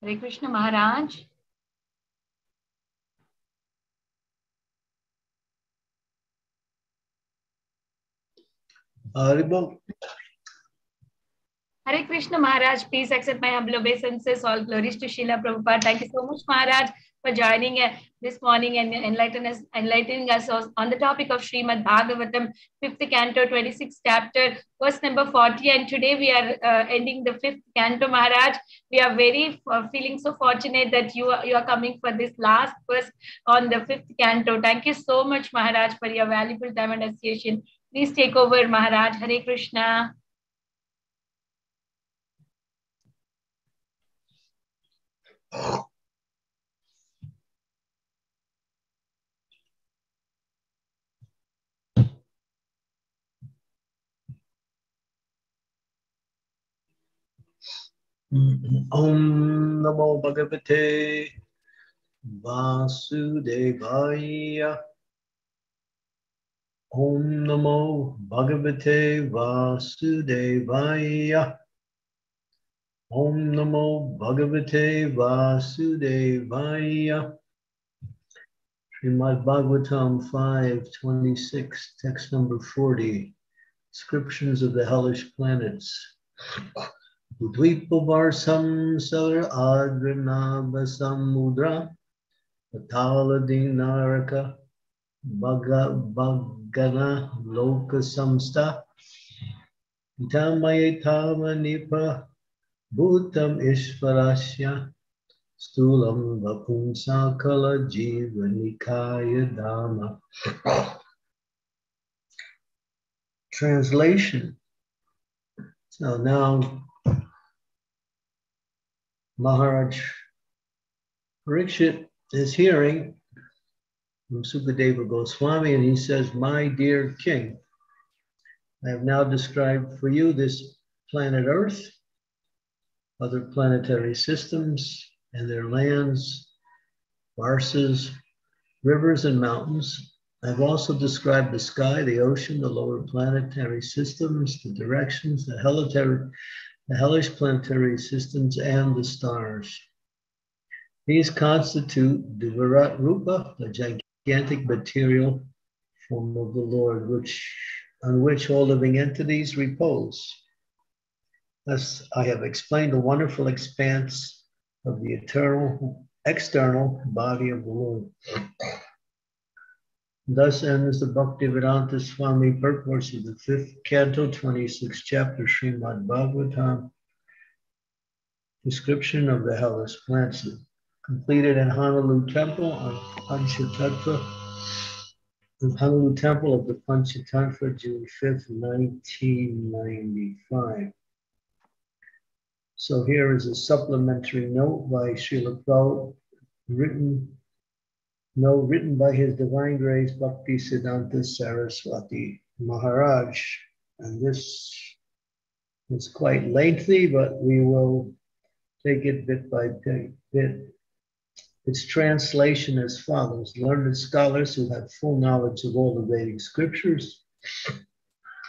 Hare Krishna Maharaj. Haribol. Hare Krishna Maharaj, please accept my humble obeisances. All glories to Srila Prabhupada. Thank you so much, Maharaj, for joining uh, this morning and enlighten us, enlightening us on the topic of Srimad Bhagavatam, fifth canto, 26th chapter, verse number 40. And today we are uh, ending the fifth canto, Maharaj. We are very uh, feeling so fortunate that you are, you are coming for this last verse on the fifth canto. Thank you so much, Maharaj, for your valuable time and association. Please take over, Maharaj. Hare Krishna. Om Namo Bhagavate Vasudevaya. Om Namo Bhagavate Vasudevaya. Om Namo Bhagavate Vasudevaya. Srimad Bhagavatam 526, text number 40. Descriptions of the hellish planets. Udvipavar Sar Adrinaba Samudra Pataladinaraka Bhaga Bhagana Loka Samsta Itamayetama Nipa Bhutam Ishvarasya Stulam Vapumsakala Jiva Nikaya Dhamma. Translation. So now Maharaj Parikshit is hearing from Sukadeva Goswami, and he says, My dear king, I have now described for you this planet Earth, other planetary systems and their lands, marshes, rivers, and mountains. I've also described the sky, the ocean, the lower planetary systems, the directions, the helitary the hellish planetary systems, and the stars. These constitute the Virat Rupa, the gigantic material form of the Lord, which, on which all living entities repose. Thus, I have explained the wonderful expanse of the eternal, external body of the Lord. Thus ends the Bhaktivedanta Swami purport of the fifth canto, 26th chapter, Srimad Bhagavatam. Description of the hellish plants completed in Honolulu Temple on Panchatattva, the Honolulu Temple of the Panchatattva, June 5th, 1995. So here is a supplementary note by Srila Prabhupada, written no, written by His Divine Grace Bhakti Siddhanta Saraswati Maharaj. And this is quite lengthy, but we will take it bit by bit. Its translation as follows Learned scholars who have full knowledge of all the Vedic scriptures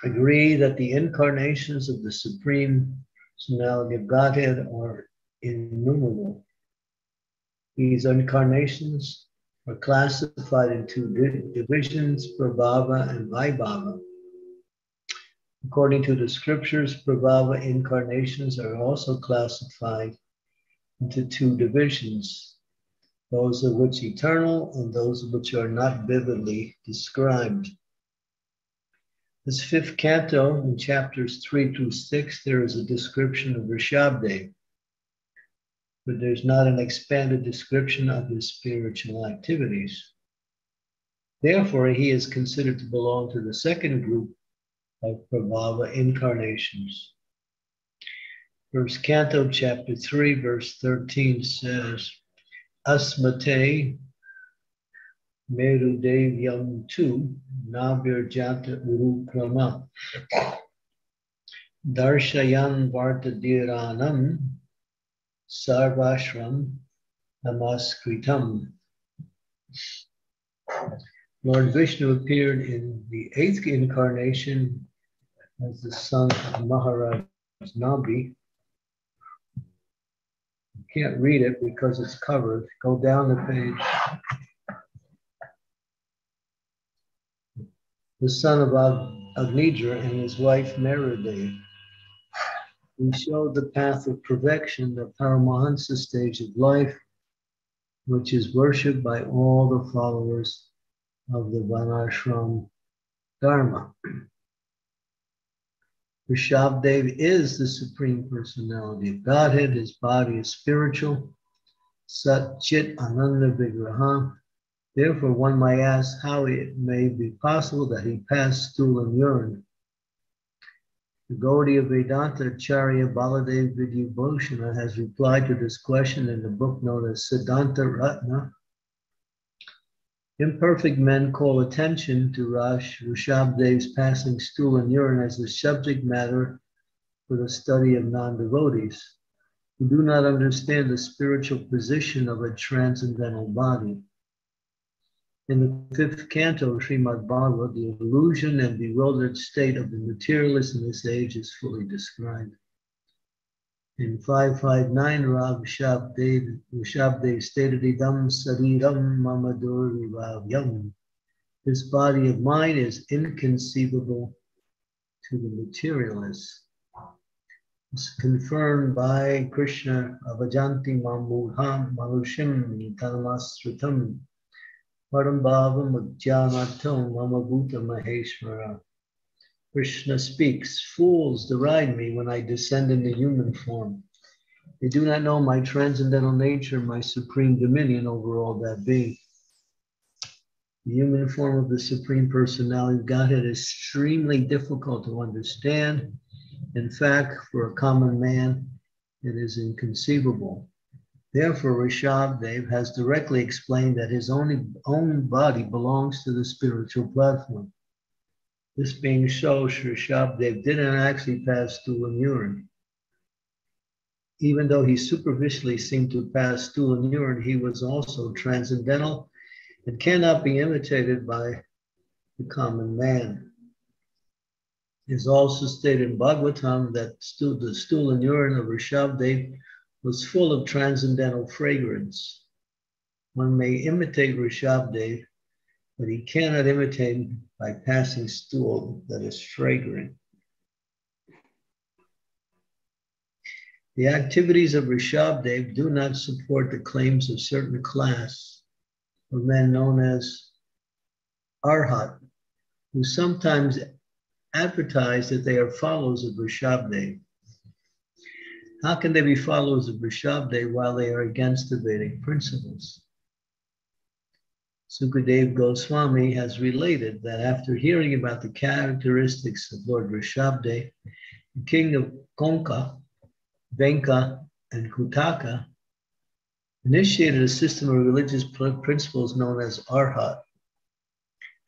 agree that the incarnations of the Supreme Personality of Godhead are innumerable. These incarnations are classified into divisions, Prabhava and Vaibhava. According to the scriptures, Prabhava incarnations are also classified into two divisions, those of which eternal and those of which are not vividly described. This fifth canto, in chapters three through six, there is a description of Rishabdev but there's not an expanded description of his spiritual activities. Therefore, he is considered to belong to the second group of Prabhava incarnations. First Canto, chapter 3, verse 13 says, Asmate Meru Devyam tu Nabir Jata Uru Krama Darshayan Vartadiranam Sarvashram Namaskritam. Lord Vishnu appeared in the eighth incarnation as the son of Maharaj Nabi. can't read it because it's covered. Go down the page. The son of Agnidra and his wife Merudev. He showed the path of perfection, the Paramahansa stage of life, which is worshipped by all the followers of the Varnashram Dharma. Rishabdev is the Supreme Personality of Godhead. His body is spiritual. Sat Chit Ananda Vigraha. Therefore, one might ask how it may be possible that he passed stool and urine. The Gaudiya Vedanta Acharya Baladev Vidyabhushana has replied to this question in the book known as Siddhanta Ratna. Imperfect men call attention to Rash Rishabdev's passing stool and urine as the subject matter for the study of non devotees who do not understand the spiritual position of a transcendental body. In the fifth canto of Srimad Bhagavad, the illusion and bewildered state of the materialist in this age is fully described. In 559, Rav Shabdev, Shabdev stated, Idam Sariram Mamadurivavyam. This body of mine is inconceivable to the materialist. It's confirmed by Krishna, Avajanti Mamudham Manushim Tanamasritam Parambhavam Ajanatam Mamabhuta Maheshwara. Krishna speaks, Fools deride me when I descend into human form. They do not know my transcendental nature, my supreme dominion over all that be. The human form of the Supreme Personality of Godhead is extremely difficult to understand. In fact, for a common man, it is inconceivable. Therefore, Rishabdev has directly explained that his own, own body belongs to the spiritual platform. This being so, Sri Shabdev didn't actually pass and urine. Even though he superficially seemed to pass and urine, he was also transcendental and cannot be imitated by the common man. It is also stated in Bhagavatam that the stool and urine of Rishabdev was full of transcendental fragrance. One may imitate Rishabdev but he cannot imitate by passing stool that is fragrant. The activities of Rishabdev do not support the claims of certain class of men known as Arhat, who sometimes advertise that they are followers of Rishabdev. How can they be followers of Rishabdev while they are against the Vedic principles? Sukadev Goswami has related that after hearing about the characteristics of Lord Rishabdev, the king of Konka, Venka, and Kutaka, initiated a system of religious principles known as Arhat.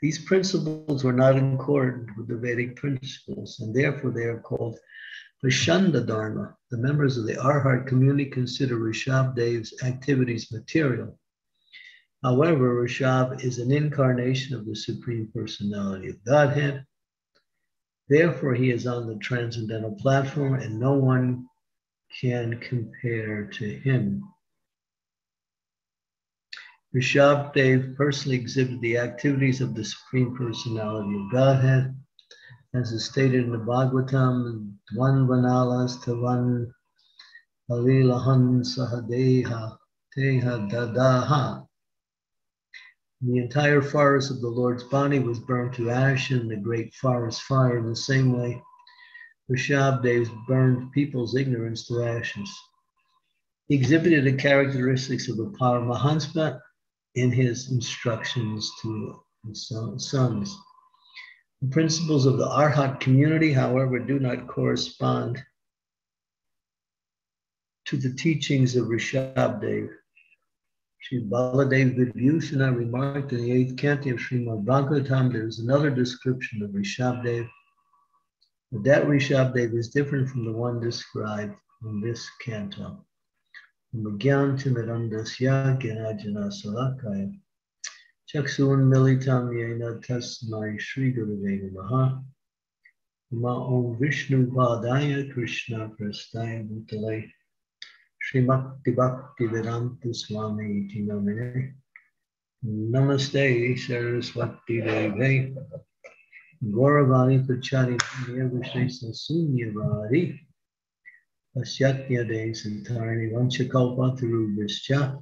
These principles were not in accord with the Vedic principles, and therefore they are called Vishanda Dharma. The members of the Arhat community consider Rishabdev's activities material However, Rishab is an incarnation of the Supreme Personality of Godhead. Therefore, he is on the transcendental platform and no one can compare to him. Rishabh Dev personally exhibited the activities of the Supreme Personality of Godhead, as is stated in the Bhagavatam, Dvan Vanalas Tavan Alilahan Sahadeha Teha Dadaha. The entire forest of the Lord's body was burned to ash in the great forest fire in the same way Rishabdev burned people's ignorance to ashes. He exhibited the characteristics of the Paramahansa in his instructions to his sons. The principles of the Arhat community, however, do not correspond to the teachings of Rishabdev. Sri Baladev Vidyabhushana remarked in the eighth canto of Srimad Bhagavatam, there is another description of Rishabdev, but that Rishabdev is different from the one described in this canto. Magyan Timirandasya Gyanajana Salakaya Yena Tasmai Sri Guruveda Maha Ma Om Vishnu Padaya Krishna Prastaya Bhutale Srimakti Bhakti Vedanta Swami Iti Namine. Namaste Saraswati Deve. Gauravani Pachari Nirvishesa Sunyavari. Pasyatya De Santarani Vanchakalpa Thurubhischa.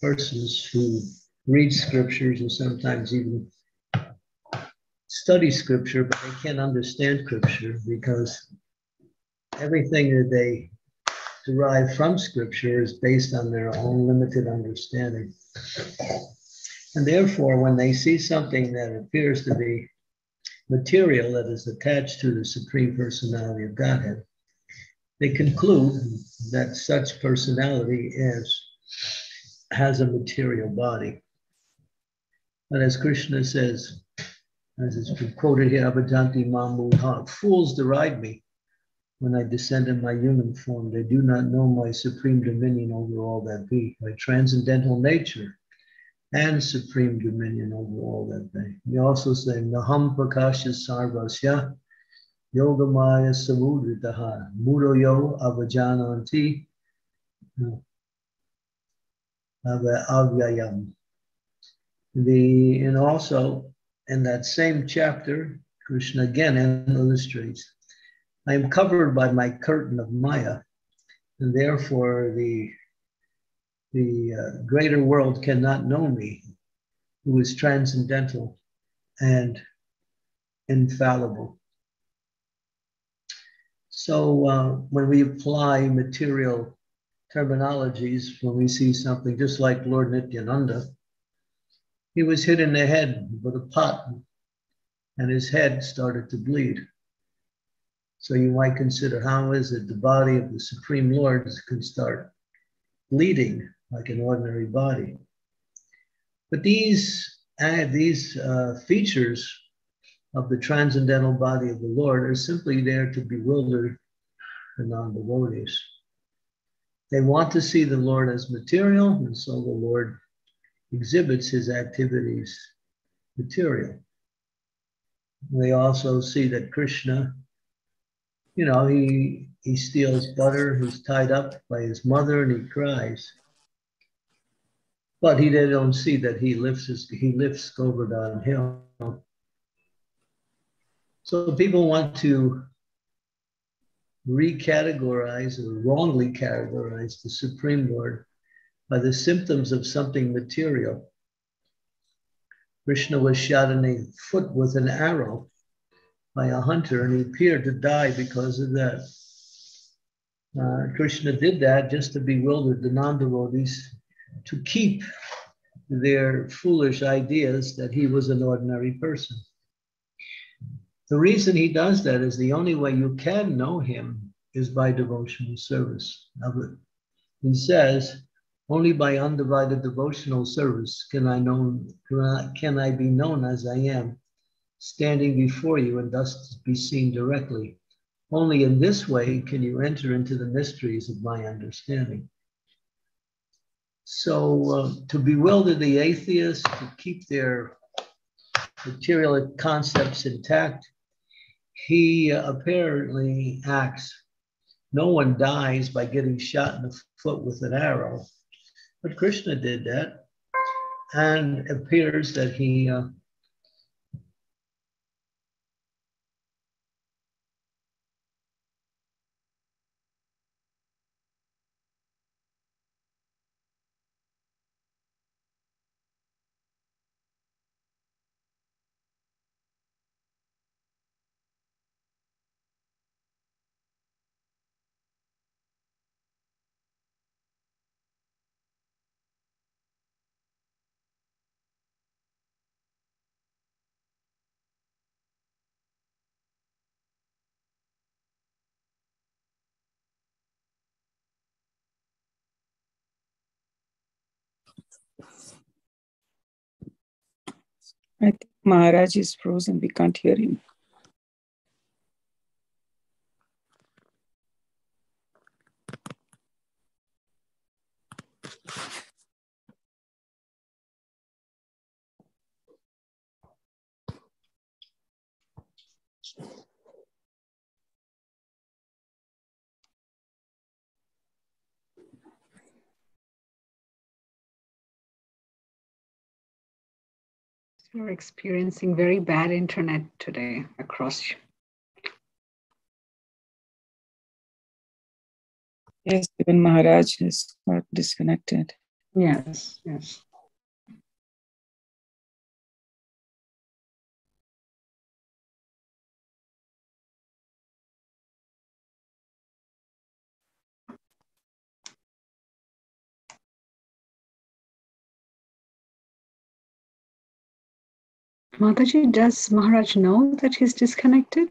persons who read scriptures and sometimes even study scripture, but they can't understand scripture because everything that they derive from scripture is based on their own limited understanding. And therefore, when they see something that appears to be material that is attached to the Supreme Personality of Godhead, they conclude that such personality is has a material body. But as Krishna says, as it's been quoted here, Abhajanti Mamu, fools deride me when I descend in my human form. They do not know my supreme dominion over all that be, my transcendental nature and supreme dominion over all that be. He also say, Naham Prakasha Sarvasya Yogamaya Samudritaha Muroyo Avajananti Avyayam. The, and also in that same chapter, Krishna again illustrates I am covered by my curtain of Maya, and therefore the, the uh, greater world cannot know me, who is transcendental and infallible. So uh, when we apply material terminologies, when we see something just like Lord Nityananda, he was hit in the head with a pot and his head started to bleed. So you might consider how is it the body of the Supreme Lord can start bleeding like an ordinary body. But these, uh, these uh, features of the transcendental body of the Lord are simply there to bewilder the non-devotees. They want to see the Lord as material, and so the Lord exhibits his activities material. They also see that Krishna you know, he he steals butter, he's tied up by his mother, and he cries. But he they don't see that he lifts his, he lifts Govardhan Hill. So people want to recategorize or wrongly categorize the Supreme Lord by the symptoms of something material. Krishna was shot in the foot with an arrow by a hunter, and he appeared to die because of that. Uh, Krishna did that just to bewilder the non devotees to keep their foolish ideas that he was an ordinary person. The reason he does that is the only way you can know him is by devotional service. He says, only by undivided devotional service can I know can I be known as I am standing before you and thus be seen directly. Only in this way can you enter into the mysteries of my understanding. So, uh, to bewilder the atheists, to keep their material concepts intact, he apparently acts. No one dies by getting shot in the foot with an arrow, but Krishna did that, and appears that he uh, I think Maharaj is frozen. We can't hear him. We're experiencing very bad internet today across. Yes, even Maharaj has got disconnected. Yes, yes. Mataji, does Maharaj know that he's disconnected?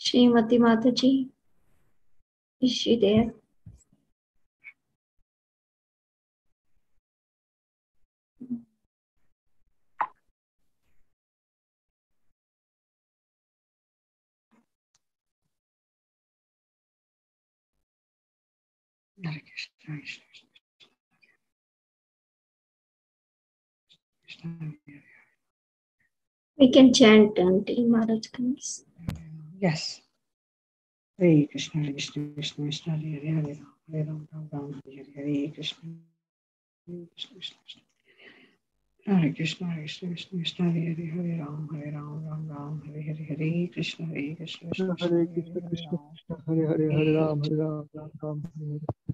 Srimati Mataji, is she there? We can chant until Maharaj comes. Yes. Hare Krishna, Hare Krishna, Krishna Krishna, Hare Hare, Hare Ram, Hare Ram, Ram Ram, Hare Hare, Hare Krishna, Hare Krishna, Krishna Krishna. Hare Krishna, Hare Krishna, Krishna Krishna, Hare Hare, Hare Ram, Hare Ram, Ram Ram, Hare Hare, Hare Krishna Hare Krishna, Krishna Krishna, Hare Hare, Hare Ram, Hare Ram, Ram Ram, Hare Hare.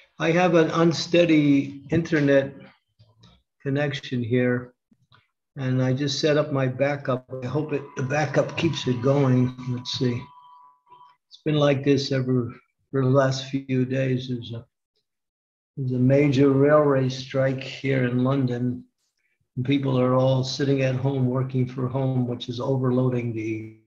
I have an unsteady internet connection here. And I just set up my backup. I hope it, the backup keeps it going. Let's see. It's been like this ever for the last few days. There's a there's a major railway strike here in London. And people are all sitting at home working for home, which is overloading the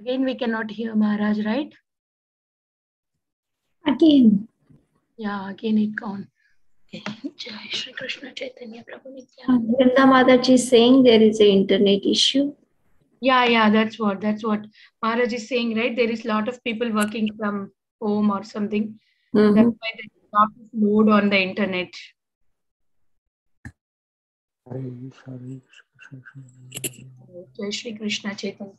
Again, we cannot hear Maharaj, right? Again, Yeah, again it gone. Okay. Jai Shri Krishna Chaitanya Prabhu Nityananda. Vrinda Mataji is saying there is an internet issue. Yeah, yeah, that's what that's what Maharaj is saying, right? There is a lot of people working from home or something. Mhm. That's why there's a lot of load on the internet. Jai Shri Krishna Chaitanya.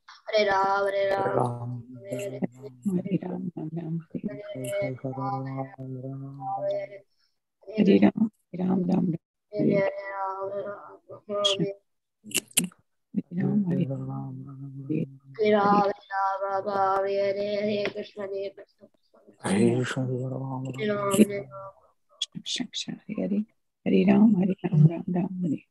Ram, Ram Ram, Hare Hare Hare, Hare Ram, Hare Ram, Ram, Hare Hare. Hare Ram, Ram Ram, Hare Hare Hare, Ram, Hare Hare Ram, Ram, Hare Hare.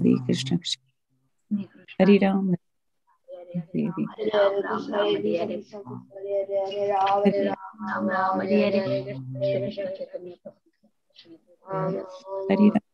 Hare Krishna Krishna Hare Ram Hare Hare Ram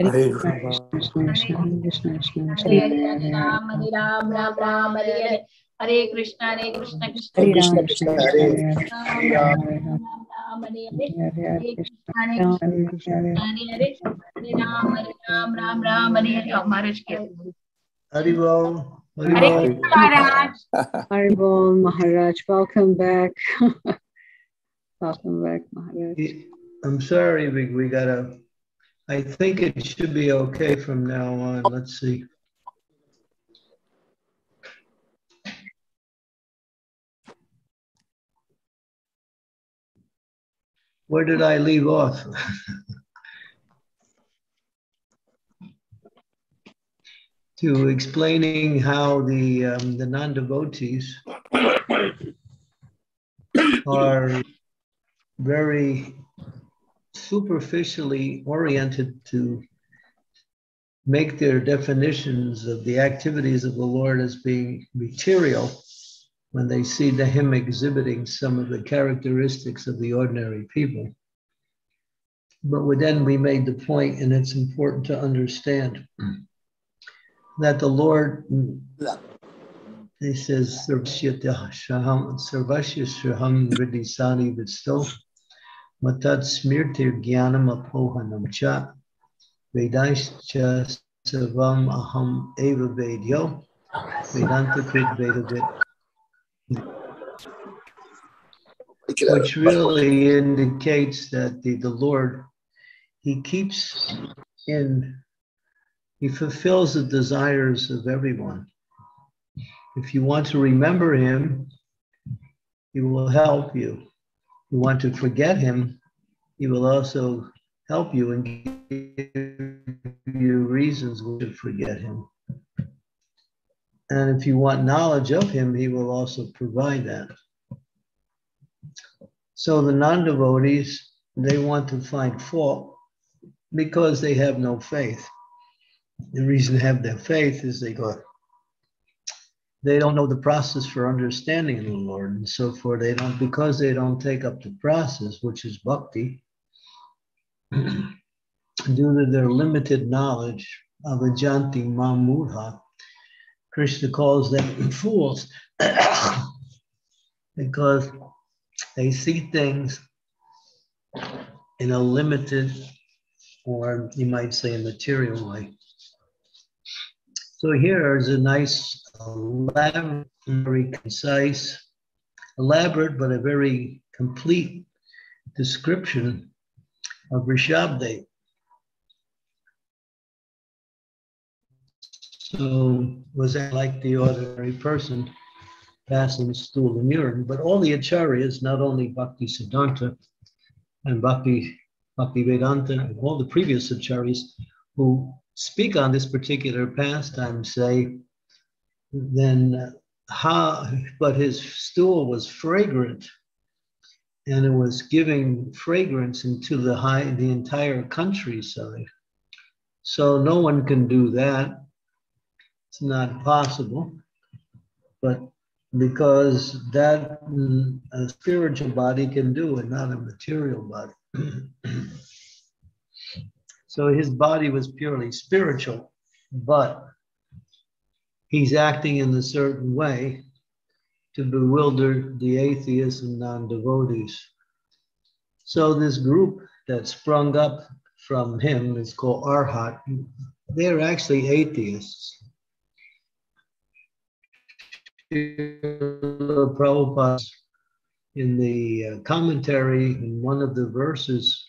Hare Hare Krishna Krishna Hare Hare Hare Ram Hare Hare Ram Ram, Hare Ram, Ram Ram, Hare. Oh, Maharaj welcome back. welcome back, Maharaj. I'm sorry, we, we gotta, I think it should be okay from now on. Let's see. Where did I leave off? to explaining how the um, the non-devotees are very superficially oriented to make their definitions of the activities of the Lord as being material when they see the him exhibiting some of the characteristics of the ordinary people. But then we made the point, and it's important to understand that the Lord, he says, Sarvashya Shaham Vidisani Vidsto, Matat Smirtir Gyanam Apohanam Cha, Vedaischa Savam Aham Eva Vedyo, Vedanta Krit Vedavit. Which really indicates that the, the Lord, He keeps in, He fulfills the desires of everyone. If you want to remember Him, He will help you. You want to forget Him, He will also help you and give you reasons to forget Him. And if you want knowledge of him, he will also provide that. So the non devotees, they want to find fault because they have no faith. The reason they have their faith is they go, they don't know the process for understanding the Lord and so forth. They don't, because they don't take up the process, which is bhakti, due to their limited knowledge of ajanti mamudha, Krishna calls them fools because they see things in a limited, or you might say, a material way. So here is a nice, uh, elaborate, very concise, elaborate, but a very complete description of Rishabdev. So was that like the ordinary person passing stool and urine? But all the acharyas, not only Bhakti Siddhanta and Bhakti, Bhakti Vedanta, and all the previous acharyas who speak on this particular pastime say, then how, but his stool was fragrant and it was giving fragrance into the high, the entire countryside. So no one can do that. It's not possible, but because that mm, a spiritual body can do it, not a material body. so his body was purely spiritual, but he's acting in a certain way to bewilder the atheists and non-devotees. So this group that sprung up from him is called Arhat. They're actually atheists. Prabhupada in the uh, commentary in one of the verses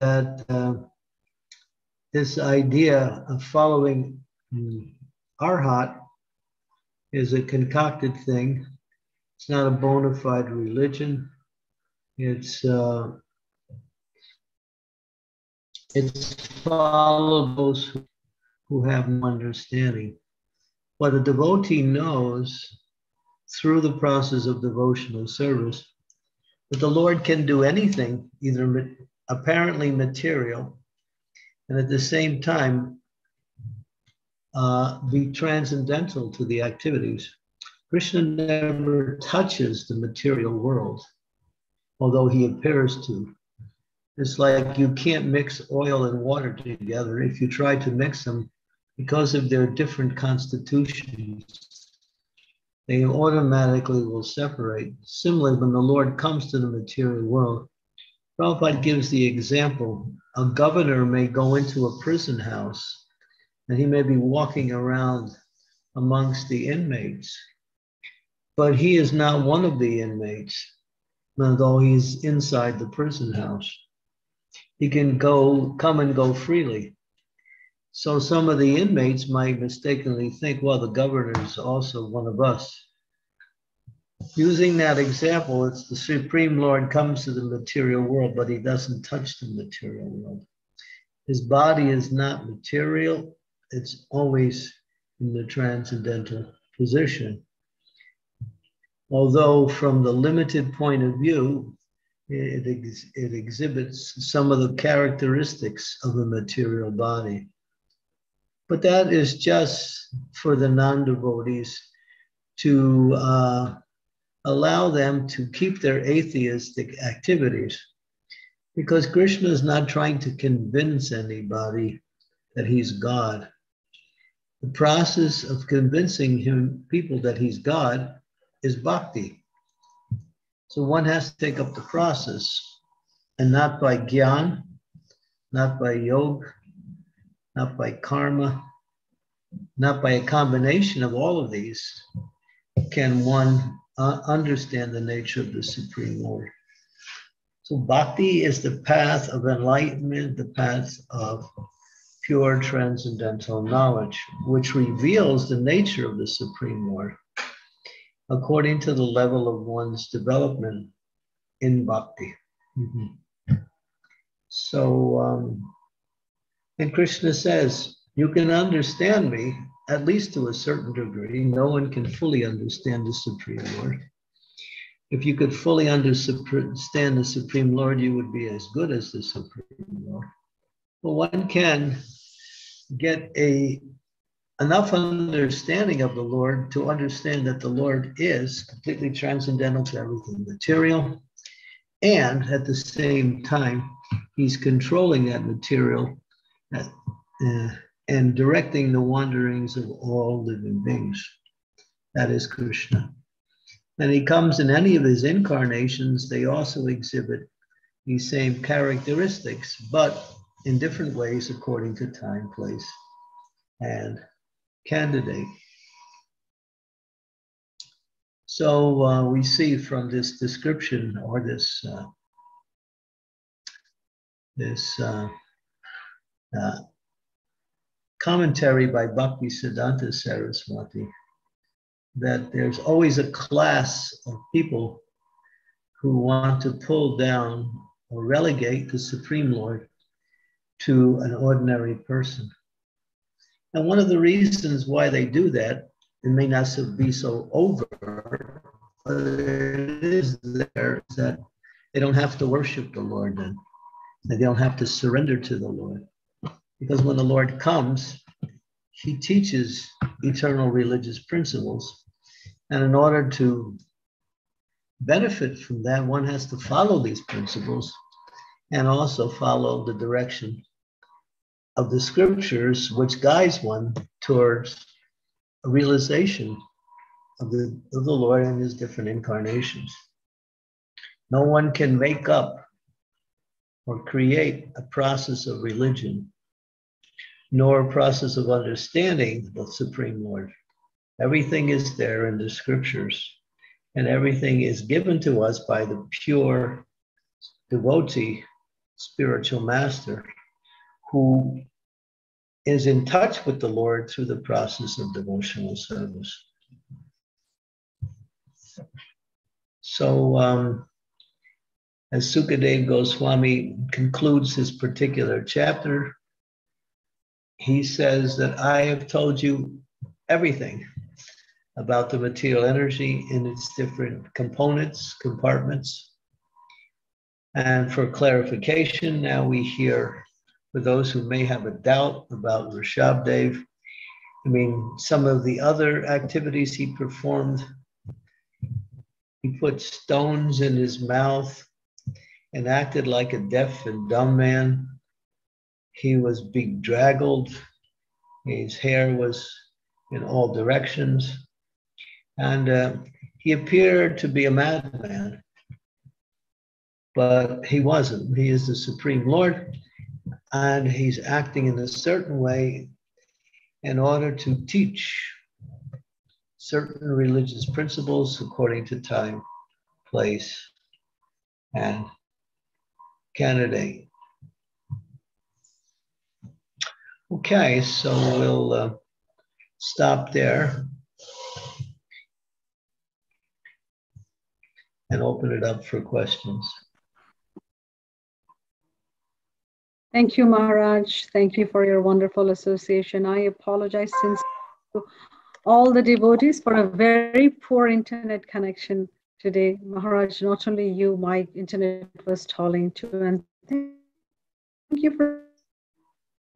that uh, this idea of following um, Arhat is a concocted thing. It's not a bona fide religion. It's uh, it's follow those who have no understanding. What a devotee knows through the process of devotional service that the Lord can do anything, either apparently material, and at the same time uh, be transcendental to the activities. Krishna never touches the material world, although he appears to. It's like you can't mix oil and water together. If you try to mix them, because of their different constitutions, they automatically will separate. Similarly, when the Lord comes to the material world, Prabhupada gives the example a governor may go into a prison house and he may be walking around amongst the inmates, but he is not one of the inmates, although he's inside the prison house. He can go, come and go freely. So some of the inmates might mistakenly think, well, the governor is also one of us. Using that example, it's the Supreme Lord comes to the material world, but he doesn't touch the material world. His body is not material, it's always in the transcendental position. although from the limited point of view, it, ex- it exhibits some of the characteristics of a material body. But that is just for the non devotees to uh, allow them to keep their atheistic activities. Because Krishna is not trying to convince anybody that he's God. The process of convincing him, people that he's God is bhakti. So one has to take up the process and not by gyan, not by yoga, not by karma, not by a combination of all of these, can one uh, understand the nature of the Supreme Lord. So bhakti is the path of enlightenment, the path of pure transcendental knowledge, which reveals the nature of the Supreme Lord according to the level of one's development in bhakti. Mm-hmm. So, um, and Krishna says, you can understand me, at least to a certain degree. No one can fully understand the Supreme Lord. If you could fully understand the Supreme Lord, you would be as good as the Supreme Lord. But one can get a enough understanding of the Lord to understand that the Lord is completely transcendental to everything material. And at the same time, he's controlling that material uh, and directing the wanderings of all living beings. That is Krishna. And he comes in any of his incarnations, they also exhibit these same characteristics, but in different ways according to time, place, and candidate. So uh, we see from this description or this uh, this uh, uh commentary by Bhakti Siddhanta Saraswati that there's always a class of people who want to pull down or relegate the Supreme Lord to an ordinary person. And one of the reasons why they do that, it may not be so overt, but it is there that they don't have to worship the Lord then. They don't have to surrender to the Lord. Because when the Lord comes, he teaches eternal religious principles. And in order to benefit from that, one has to follow these principles and also follow the direction of the scriptures, which guides one towards a realization of the, of the Lord and his different incarnations. No one can make up or create a process of religion, nor a process of understanding the Supreme Lord. Everything is there in the scriptures, and everything is given to us by the pure devotee, spiritual master who is in touch with the Lord through the process of devotional service. So, um, as Sukadev Goswami concludes his particular chapter, he says that I have told you everything about the material energy in its different components, compartments. And for clarification, now we hear for those who may have a doubt about Rishab Rishabdev. I mean, some of the other activities he performed, he put stones in his mouth and acted like a deaf and dumb man. He was bedraggled. His hair was in all directions. And uh, he appeared to be a madman, but he wasn't. He is the Supreme Lord and he's acting in a certain way in order to teach certain religious principles according to time, place, and candidate. Okay, so we'll uh, stop there and open it up for questions. Thank you, Maharaj. Thank you for your wonderful association. I apologize since all the devotees for a very poor internet connection today. Maharaj, not only you, my internet was stalling too. And thank you for,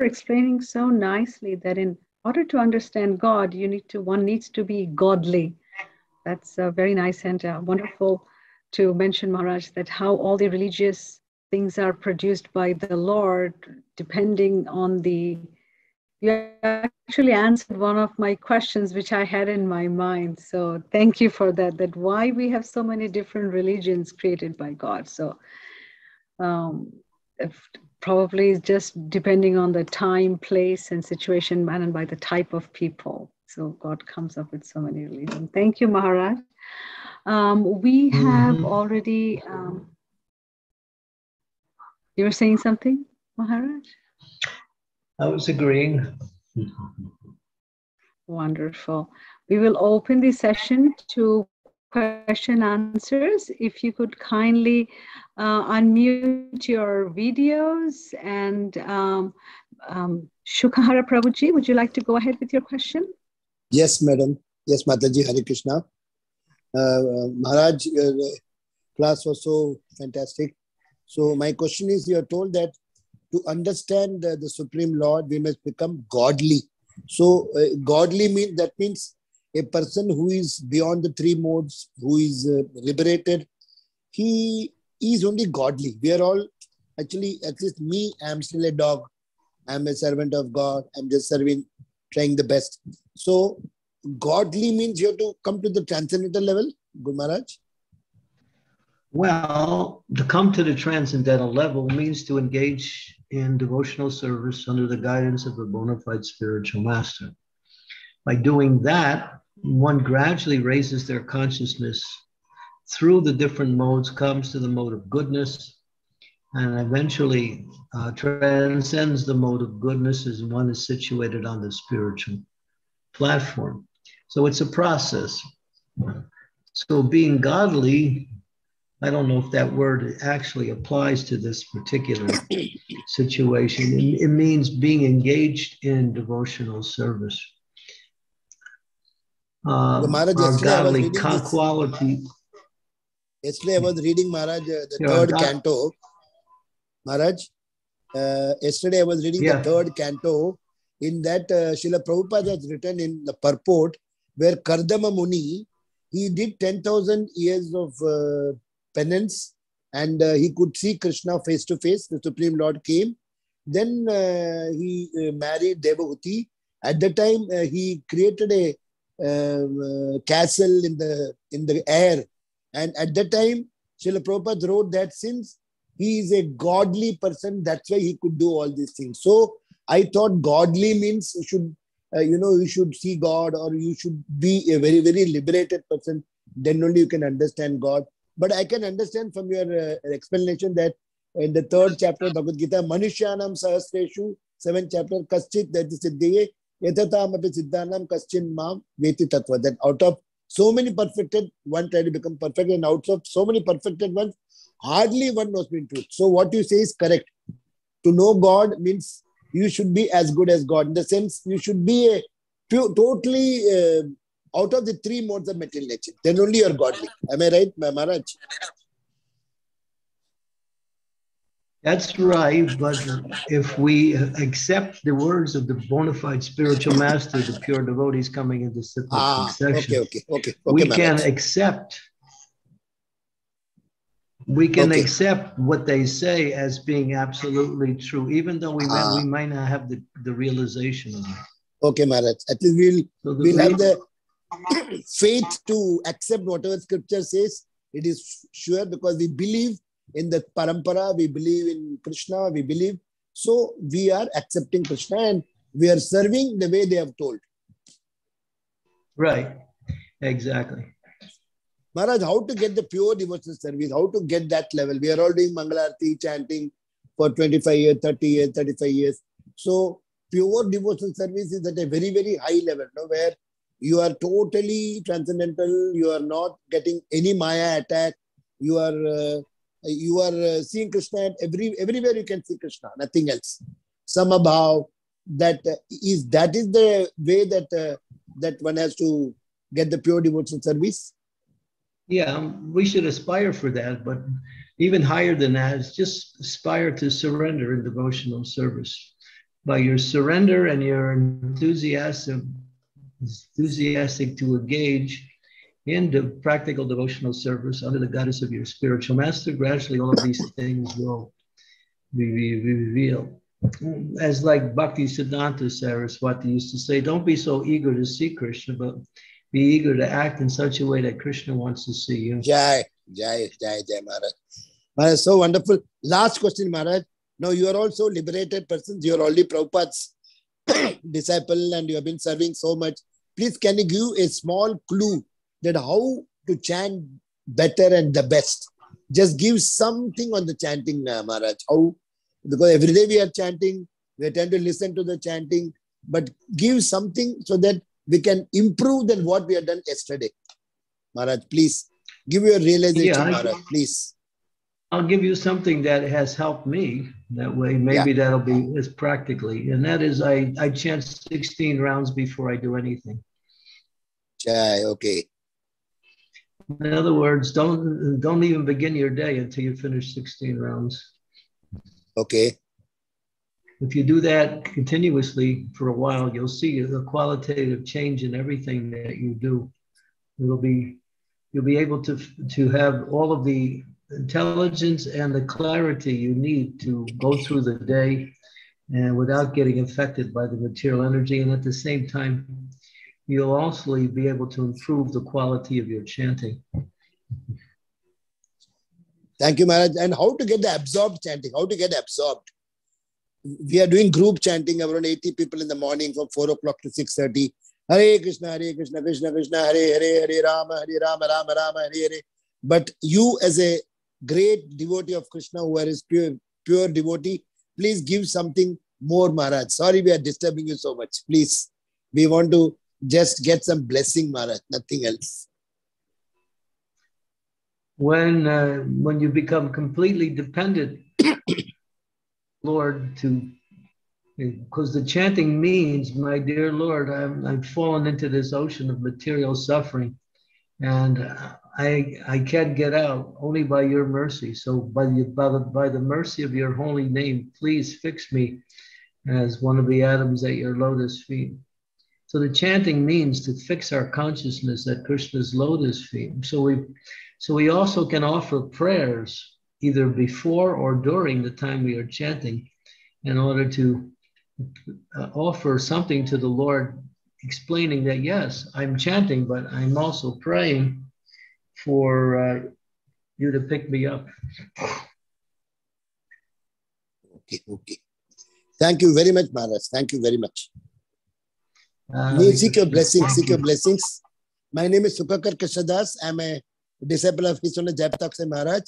for explaining so nicely that in order to understand God, you need to one needs to be godly. That's uh, very nice and uh, wonderful to mention, Maharaj, that how all the religious things are produced by the Lord, depending on the. You actually answered one of my questions, which I had in my mind. So thank you for that. That why we have so many different religions created by God. So um, probably just depending on the time, place, and situation, and by the type of people. So God comes up with so many religions. Thank you, Maharaj. Um, we have Mhm. already. Um, you were saying something, Maharaj? I was agreeing. Wonderful. We will open the session to question answers. If you could kindly uh, unmute your videos and um, um, Shukhahara Prabhuji, would you like to go ahead with your question? Yes, madam. Yes, Mataji, Hare Krishna. Uh, uh, Maharaj, your uh, class was so fantastic. So my question is, you are told that to understand uh, the Supreme Lord, we must become godly. So godly means that means a person who is beyond the three modes, who is uh, liberated. He is only godly. We are all actually, at least me, I am still a dog. I am a servant of God. I'm just serving, trying the best. So godly means you have to come to the transcendental level, Guru Maharaj. Well, to come to the transcendental level means to engage in devotional service under the guidance of a bona fide spiritual master. By doing that, one gradually raises their consciousness through the different modes, comes to the mode of goodness, and eventually uh, transcends the mode of goodness as one is situated on the spiritual platform. So it's a process. So being godly, I don't know if that word actually applies to this particular situation. It, it means being engaged in devotional service. Uh, The Maharaj, our yesterday I was godly quality. Yesterday I was reading Maharaj, uh, the third that- canto. Maharaj, uh, yesterday I was reading Yeah. the third canto. In that, uh, Srila Prabhupada has written in the purport where Kardama Muni, he did 10,000 years of uh, penance and uh, he could see Krishna face to face. The Supreme Lord came. Then uh, he uh, married Devahuti. At the time, he created a um, castle in the in the air. And at that time, Srila Prabhupada wrote that since he is a godly person, that's why he could do all these things. So I thought godly means you should, uh, you know, you should see God or you should be a very, very liberated person. Then only you can understand God. But I can understand from your uh, explanation that in the third chapter of Bhagavad Gita, Manushyanam Sahasreshu, seventh chapter, Kaschit, that is Siddhaye, Yatatam Siddhanam Kaschin Mam Veti Tattva. That out of so many perfected, one tried to become perfect, and out of so many perfected ones, hardly one knows me truth. So what you say is correct. To know God means you should be as good as God. In the sense, you should be a totally uh, out of the three modes of material nature. Then only you are godly. Am I right, Ma- Maharaj? That's right, but if we accept the words of the bona fide spiritual master, the pure devotees coming into cyclic Ah, succession, okay, okay, okay, we okay, can Maharaj. accept we can Okay. accept what they say as being absolutely true, even though we might, Ah. we might not have the, the realization of it. Okay, Maharaj. At least we'll So the we'll have the faith to accept whatever scripture says. It is sure because we believe in the parampara, we believe in Krishna, we believe. So we are accepting Krishna and we are serving the way they have told. right, exactly. Maharaj, how to get the pure devotional service, how to get that level. We are all doing Mangalarti, chanting for 25 years, 30 years, 35 years. So pure devotional service is at a very, very high level, no, where you are totally transcendental, you are not getting any Maya attack, you are uh, you are uh, seeing Krishna every everywhere you can see Krishna, nothing else. Samabhav, that uh, is that is the way that uh, that one has to get the pure devotional service? Yeah, um, we should aspire for that, but even higher than that is just aspire to surrender in devotional service. By your surrender and your enthusiasm, enthusiastic to engage in the practical devotional service under the guidance of your spiritual master, gradually all of these things will be, revealed. As like Bhakti Siddhanta Saraswati used to say, don't be so eager to see Krishna, but be eager to act in such a way that Krishna wants to see you. Jai, Jai, Jai, Jai Maharaj. Maharaj, so wonderful. Last question, Maharaj. Now you are also liberated persons. You are already Prabhupada's disciple and you have been serving so much. Please, can you give a small clue that how to chant better and the best? Just give something on the chanting, uh, Maharaj. How? Because every day we are chanting, we tend to listen to the chanting, but give something so that we can improve than what we have done yesterday. Maharaj, please give your realization, Yeah, Maharaj, please. I'll give you something that has helped me. That way, maybe that'll be as practically. And that is, I, I chant 16 rounds before I do anything. Jai, okay. In other words, don't don't even begin your day until you finish 16 rounds. Okay. If you do that continuously for a while, you'll see a qualitative change in everything that you do. It'll be you'll be able to to have all of the intelligence and the clarity you need to go through the day and without getting affected by the material energy. And at the same time, you'll also be able to improve the quality of your chanting. Thank you, Maharaj. And how to get the absorbed chanting? How to get absorbed? We are doing group chanting around 80 people in the morning from 4 o'clock to 6.30. Hare Krishna, Hare Krishna, Krishna Krishna, Hare Hare, Hare Rama, Hare Rama, Rama Rama, Hare Hare. But you as a great devotee of Krishna who are his pure, pure devotee, please give something more, Maharaj. Sorry we are disturbing you so much. Please, we want to just get some blessing, Maharaj, nothing else. when uh, when you become completely dependent lord to because the chanting means my dear lord I'm, i've fallen into this ocean of material suffering and i i can't get out only by your mercy so by the by the, by the mercy of your holy name please fix me as one of the atoms at your lotus feet so the chanting means to fix our consciousness at krishna's lotus feet so we so we also can offer prayers either before or during the time we are chanting in order to uh, offer something to the Lord, explaining that yes, I'm chanting, but I'm also praying for uh, you to pick me up. Okay, okay. Thank you very much, Maharaj. Thank you very much. Uh, May seek your blessings, seek your blessings. My name is Sukakar Krishnadas. I'm a disciple of His Holiness Jayapataka Maharaj,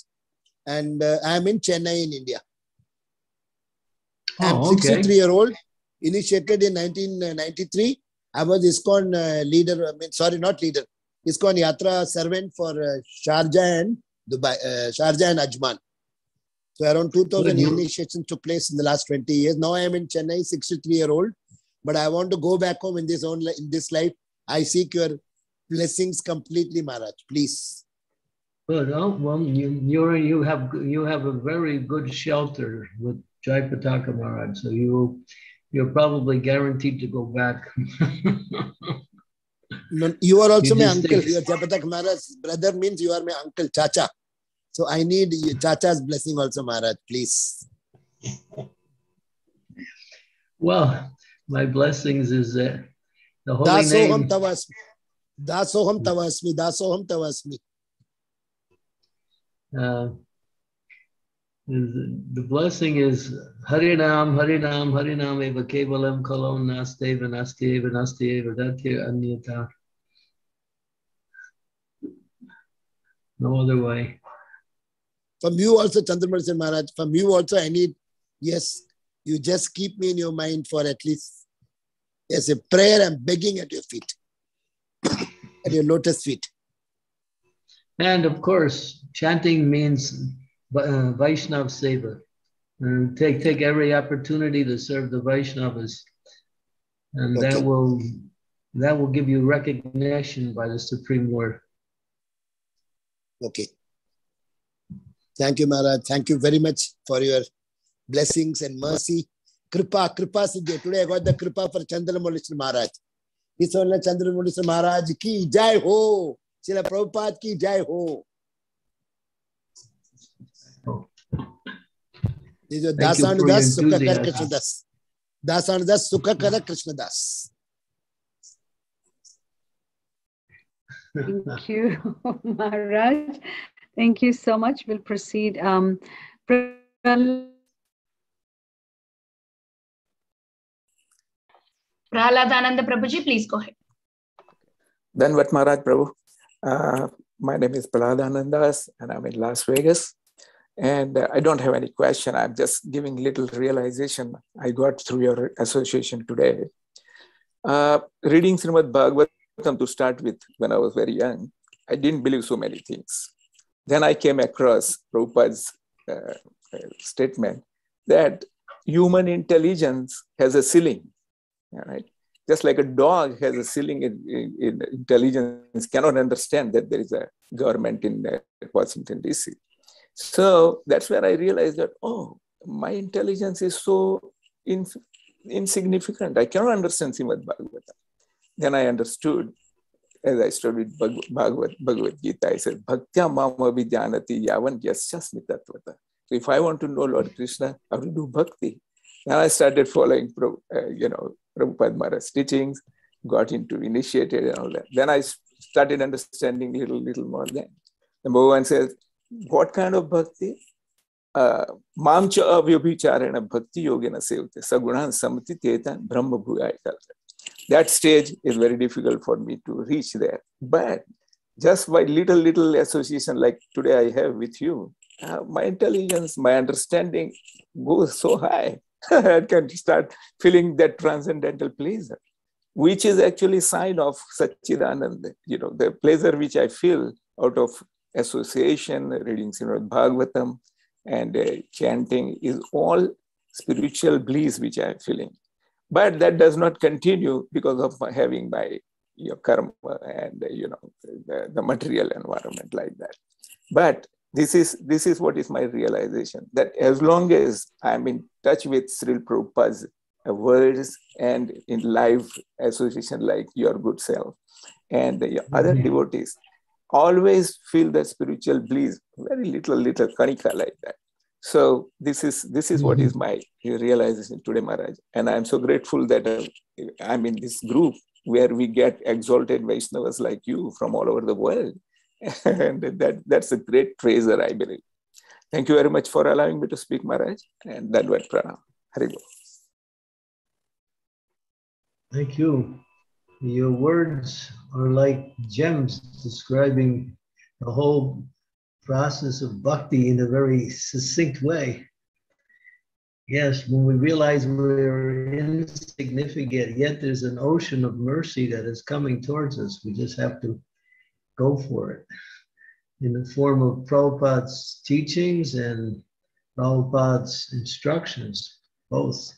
and uh, I'm in Chennai in India. I'm Oh, okay. 63 year old, initiated in 1993. I was ISKCON uh, leader, I mean, sorry, not leader, ISKCON Yatra servant for uh, Sharjah and Dubai, uh, Sharjah and Ajman. So around 2000 Good, initiations took place in the last 20 years. Now I am in Chennai, 63 year old, but I want to go back home in this own in this life. I seek your blessings completely, Maharaj. Please. Good. Oh, well, you you're, you have you have a very good shelter with Jayapataka Maharaj, so you you're probably guaranteed to go back. No, you are also You my uncle. Your Japatak Maharaj's brother means you are my uncle, Chacha. So I need your Chacha's blessing also, Maharaj, please. well, my blessings is that the holy Dasoham name. tavasmi. Dasoham tavasmi. Dasoham tavasmi. Uh, the blessing is Harinam, Harinam, Harinam eva kevalam kalon nasteva nastyeva nastyeva datyar anyata. No other way. From you also, Chandramarsan Maharaj. From you also, I need, yes, you just keep me in your mind for at least, as a prayer. I'm begging at your feet, at your lotus feet. And of course, chanting means uh, Vaishnav Seva. And take, take every opportunity to serve the Vaishnavas. And Okay. that will That will give you recognition by the Supreme Lord. Okay. Thank you, Maharaj. Thank you very much for your blessings and mercy. Kripa, Kripa Siddhi. Today I got the Kripa for Candramauli Swami Maharaj. His Honor Candramauli Swami Maharaj ki jai ho. Srila Prabhupada ki jai ho. This is Thank you for your Dasanudas Sukhakar enthusiasm. Krishnadas. Dasanudas Thank you, Maharaj. Thank you so much. We'll proceed. Um, Pral- Prahaladananda Prabhuji, please go ahead. Then what Maharaj Prabhu? Uh, my name is Prahladanandas and I'm in Las Vegas. And uh, I don't have any question. I'm just giving little realization I got through your association today. Uh, reading Srimad Bhagavatam to start with when I was very young, I didn't believe so many things. Then I came across Prabhupada's uh, uh, statement that human intelligence has a ceiling. Right just like a dog has a ceiling in, in, in intelligence, cannot understand that there is a government in uh, Washington, D.C. So that's where I realized that, oh, my intelligence is so in, insignificant. I cannot understand Srimad Bhagavatam. Then I understood as I studied Bhag- Bhagavad, Bhagavad Gita, I said, Bhaktya mama vidyanati yavan yasyasmitatvata. So if I want to know Lord Krishna, I will do bhakti. Then I started following, uh, you know, Prabhupada Maharaj's teachings, got into initiated and all that. Then I started understanding little, little more then. Number one says, what kind of bhakti? Cha avyabhicharena bhakti yogena sevte sagunan samati tetan brahma bhuyaya. That stage is very difficult for me to reach there. But just by little, little association like today I have with you, uh, my intelligence, my understanding goes so high. Can start feeling that transcendental pleasure, which is actually sign of Satchidananda. You know, the pleasure which I feel out of association, reading Srimad Bhagavatam, and uh, chanting is all spiritual bliss which I am feeling. But that does not continue because of having my your karma and uh, you know the, the material environment like that. But this is this is what is my realization that as long as I'm in touch with Sri Prabhupada's words and in live association like your good self and your other Mhm. devotees, always feel the spiritual bliss, very little, little kanika like that. So this is this is what is my realization today, Maharaj, and I'm so grateful that uh, I'm in this group where we get exalted Vaishnavas like you from all over the world, and that that's a great treasure, I believe. Thank you very much for allowing me to speak, Maharaj, and that word pranam. Hari Bol. Thank you. Your words are like gems describing the whole process of bhakti in a very succinct way. Yes, when we realize we're insignificant, yet there's an ocean of mercy that is coming towards us. We just have to go for it in the form of Prabhupada's teachings and Prabhupada's instructions, both.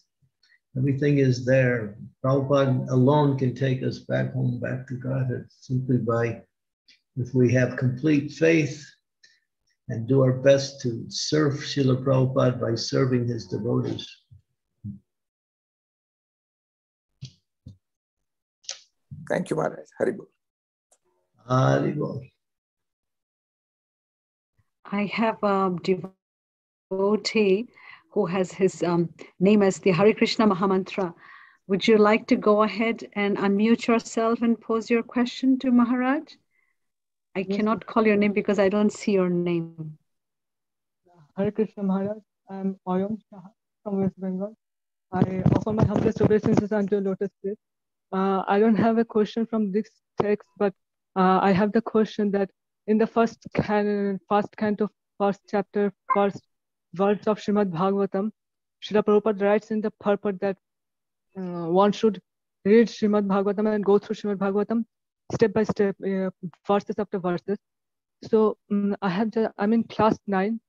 Everything is there. Prabhupada alone can take us back home, back to Godhead, simply by, if we have complete faith and do our best to serve Srila Prabhupada by serving his devotees. Thank you, Maharaj. Hari Bol. I have a devotee who has his um, name as the Hare Krishna Mahamantra. Would you like to go ahead and unmute yourself and pose your question to Maharaj? I Yes, cannot call your name because I don't see your name. Hare Krishna Maharaj. I'm Ayom Shah from West Bengal. I offer my humblest obeisances unto your lotus feet. Uh, I don't have a question from this text, but uh, I have the question that in the first canon, first canto, first chapter, first verse of Srimad Bhagavatam, Srila Prabhupada writes in the purport that uh, one should read Srimad Bhagavatam and go through Srimad Bhagavatam step by step, uh, verses after verses. So mm I have I'm in class nine,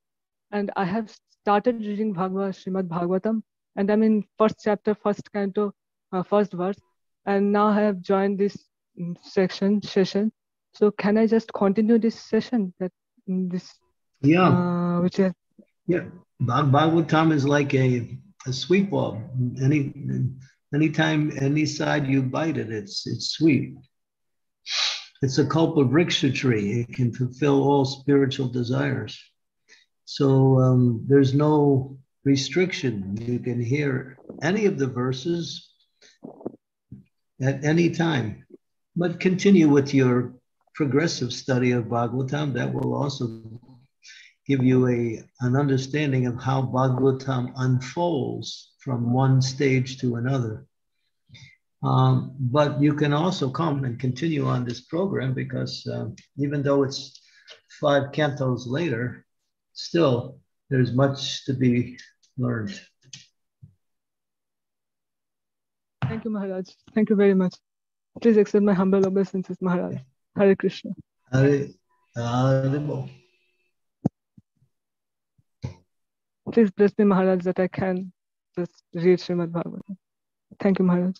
and I have started reading Bhagavad Srimad Bhagavatam, and I'm in first chapter, first canto, uh, first verse. and now I have joined this section session. So can I just continue this session that mm, this Yeah, uh, which is yeah. Bhag- Bhagavatam is like a, a sweet ball. Any anytime any side you bite it, it's it's sweet. It's a kalpavriksha tree. It can fulfill all spiritual desires. So um, there's no restriction. You can hear any of the verses at any time. But continue with your progressive study of Bhagavatam. That will also give you a, an understanding of how Bhagavatam unfolds from one stage to another. Um, but you can also come and continue on this program because uh, even though it's five cantos later, still there's much to be learned. thank you, Maharaj. Thank you very much. Please accept my humble obeisances, Maharaj. Hare Krishna. Hare- Hare Please bless me, Maharaj, that I can just read Srimad Bhagavatam. Thank you, Maharaj.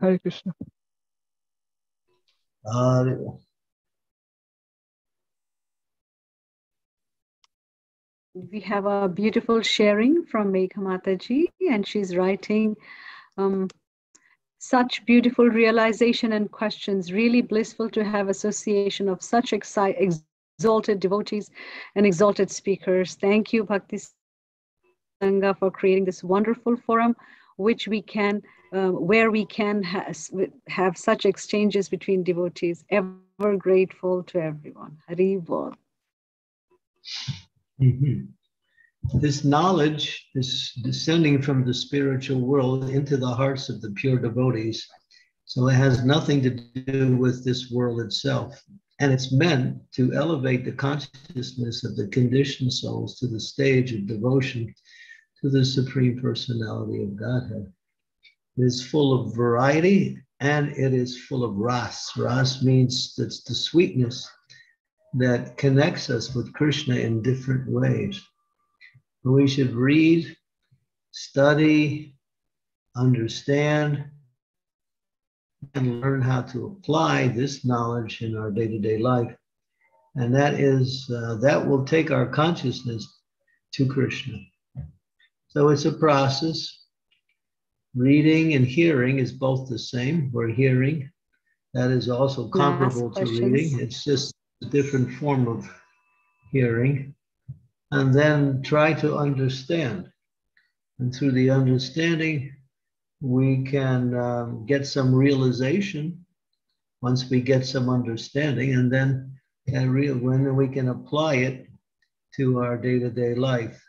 Hare Krishna. Hare We have a beautiful sharing from Megha Mataji, and she's writing um, such beautiful realization and questions. Really blissful to have association of such exalted devotees and exalted speakers. Thank you, Bhakti Sangha, for creating this wonderful forum, which we can, uh, where we can ha- have such exchanges between devotees. Ever grateful to everyone. Hari Bol. Mhm. This knowledge is descending from the spiritual world into the hearts of the pure devotees. So it has nothing to do with this world itself. And it's meant to elevate the consciousness of the conditioned souls to the stage of devotion to the Supreme Personality of Godhead. It is full of variety and it is full of ras. Ras means that's the sweetness that connects us with Krishna in different ways. We should read, study, understand, and learn how to apply this knowledge in our day-to-day life. And that is, uh, that will take our consciousness to Krishna. So it's a process. Reading and hearing is both the same. We're hearing. That is also comparable to reading. It's just a different form of hearing. And then try to understand. And through the understanding, we can um, get some realization once we get some understanding, and then that real when we can apply it to our day-to-day life.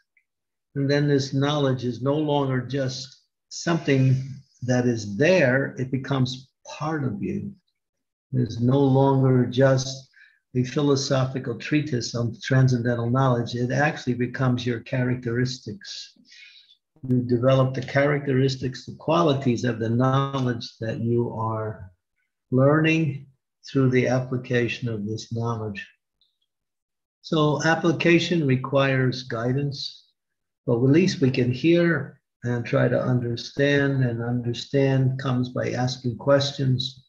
And then this knowledge is no longer just something that is there, it becomes part of you. It's no longer just a philosophical treatise on transcendental knowledge, it actually becomes your characteristics. You develop the characteristics, the qualities of the knowledge that you are learning through the application of this knowledge. So, application requires guidance, but at least we can hear and try to understand, and understand comes by asking questions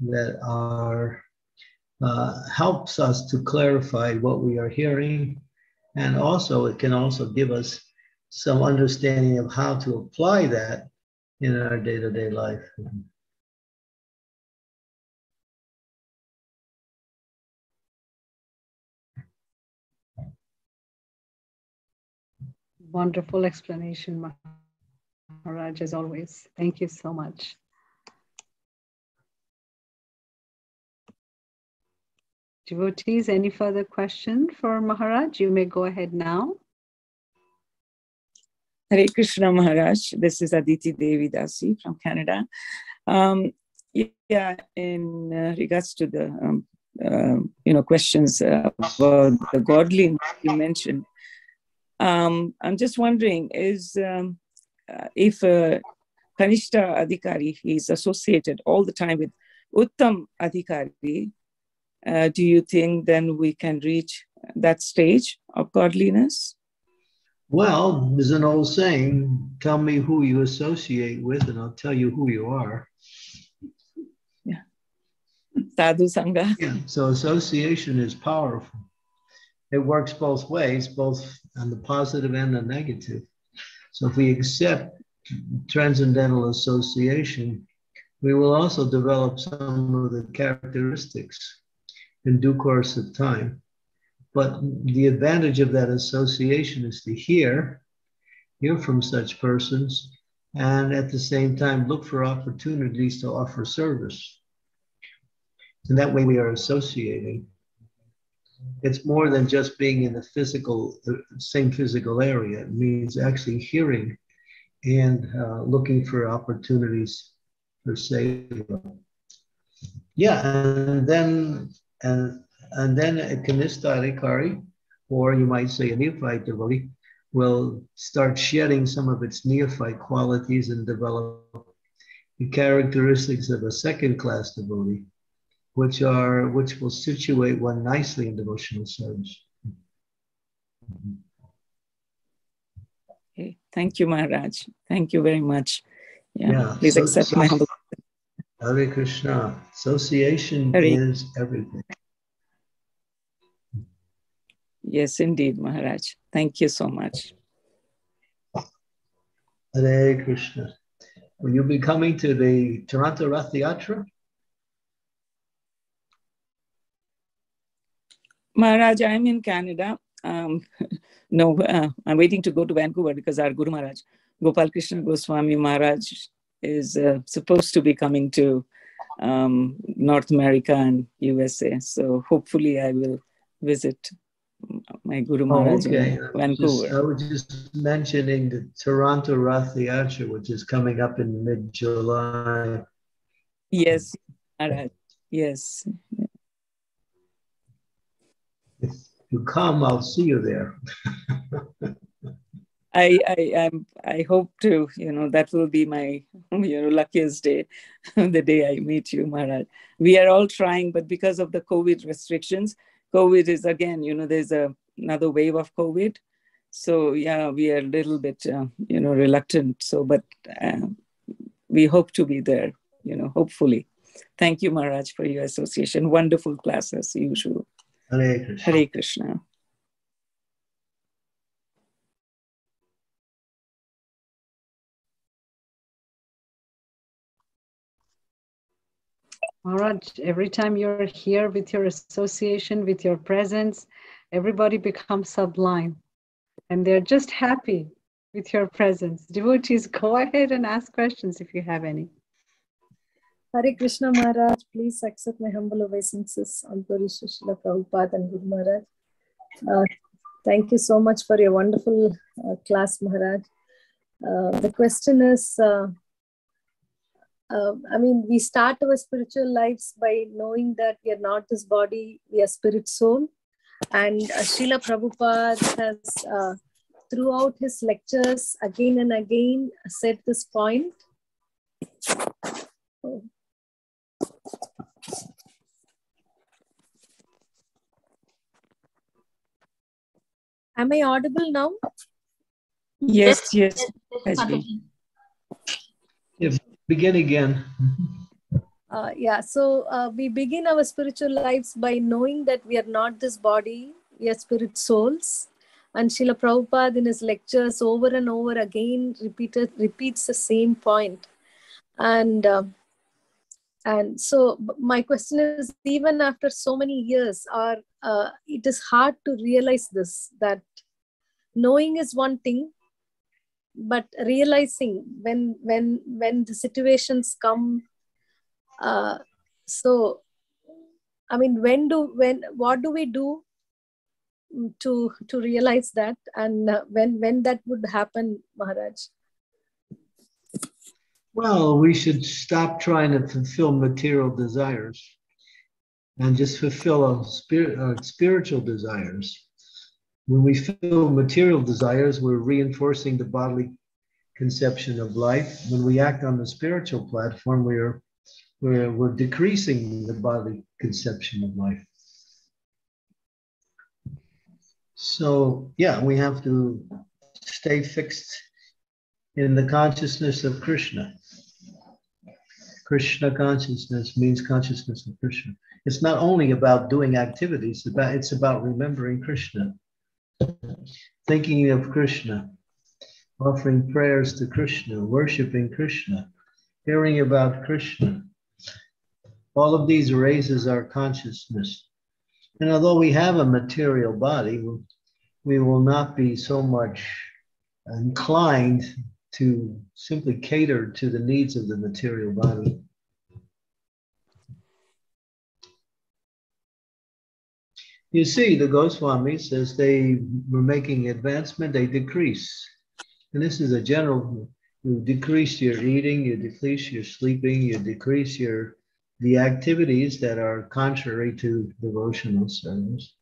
that are uh, helps us to clarify what we are hearing. And also, it can also give us some understanding of how to apply that in our day to day life. Wonderful explanation, Maharaj, as always. Thank you so much. Devotees, any further question for Maharaj? You may go ahead now. Hare Krishna Maharaj. This is Aditi Devi Dasi from Canada. Um, yeah, in uh, regards to the um, uh, you know questions uh, about the godliness you mentioned, um, I'm just wondering is um, uh, if uh, Kanishta Adhikari is associated all the time with Uttam Adhikari, uh, do you think then we can reach that stage of godliness? Well, there's an old saying tell me who you associate with, and I'll tell you who you are. Yeah. Sadhu Sangha. Yeah. So association is powerful. It works both ways, both on the positive and the negative. So if we accept transcendental association, we will also develop some of the characteristics in due course of time. But the advantage of that association is to hear, hear from such persons, and at the same time look for opportunities to offer service. And that way we are associating. It's more than just being in the physical, same physical area. It means actually hearing and uh, looking for opportunities for seva. Yeah, and then and and then a kanista adhikari, or you might say a neophyte devotee, will start shedding some of its neophyte qualities and develop the characteristics of a second class devotee, which are which will situate one nicely in devotional service. Okay. Thank you, Maharaj. Thank you very much. Yeah. Yeah, Please so- accept so- my humble. Hare Krishna. Association Hare- is everything. Yes, indeed, Maharaj. Thank you so much. Hare Krishna. Will you be coming to the Toronto Rath Yatra? Maharaj, I'm in Canada. Um, no, uh, I'm waiting to go to Vancouver because our Guru Maharaj, Gopal Krishna Goswami Maharaj, is uh, supposed to be coming to um, North America and USA. So hopefully I will visit my Guru Oh, Maharaj okay. in I was Vancouver. just- I was just mentioning the Toronto Rath Yatra, which is coming up in mid-July. Yes, Maharaj. Yes. If you come, I'll see you there. I I I'm, I hope to you know that will be my you know luckiest day, the day I meet you, Maharaj. We are all trying, but because of the COVID restrictions, COVID is again you know there's a another wave of COVID, so yeah we are a little bit uh, you know reluctant. So but uh, we hope to be there. You know hopefully. Thank you, Maharaj, for your association. Wonderful class as usual. Hare Krishna. Hare Krishna. Maharaj, every time you're here with your association, with your presence, everybody becomes sublime and they're just happy with your presence. Devotees, go ahead and ask questions if you have any. Hare Krishna Maharaj, please accept my humble obeisances on Puri Srila Prabhupada and Guru Maharaj. Uh, thank you so much for your wonderful uh, class, Maharaj. Uh, the question is, uh, I mean, we start our spiritual lives by knowing that we are not this body, we are spirit soul. And uh, Srila Prabhupada has, uh, throughout his lectures, again and again, said this point. Oh. Am I audible now? Yes, yes. Yes, yes, Has been. Mataji. If, begin again. Uh, yeah, so uh, we begin our spiritual lives by knowing that we are not this body, we are spirit souls. And Srila Prabhupada in his lectures over and over again repeated, repeats the same point. And uh, and so my question is even after so many years are uh, it is hard to realize this that knowing is one thing but realizing when when when the situations come uh, so i mean when do when what do we do mm, to to realize that and uh, when when that would happen maharaj Well, we should stop trying to fulfill material desires and just fulfill our, spirit, our spiritual desires. When we fulfill material desires, we're reinforcing the bodily conception of life. When we act on the spiritual platform, we are we're, we're decreasing the bodily conception of life. So yeah, we have to stay fixed in the consciousness of Krishna. Krishna consciousness means consciousness of Krishna. It's not only about doing activities, about, it's about remembering Krishna, thinking of Krishna, offering prayers to Krishna, worshiping Krishna, hearing about Krishna. All of these raises our consciousness. And although we have a material body, we will not be so much inclined to simply cater to the needs of the material body. You see, the Goswami says they were making advancement, they decrease. And this is a general, you decrease your eating, you decrease your sleeping, you decrease your the activities that are contrary to devotional service.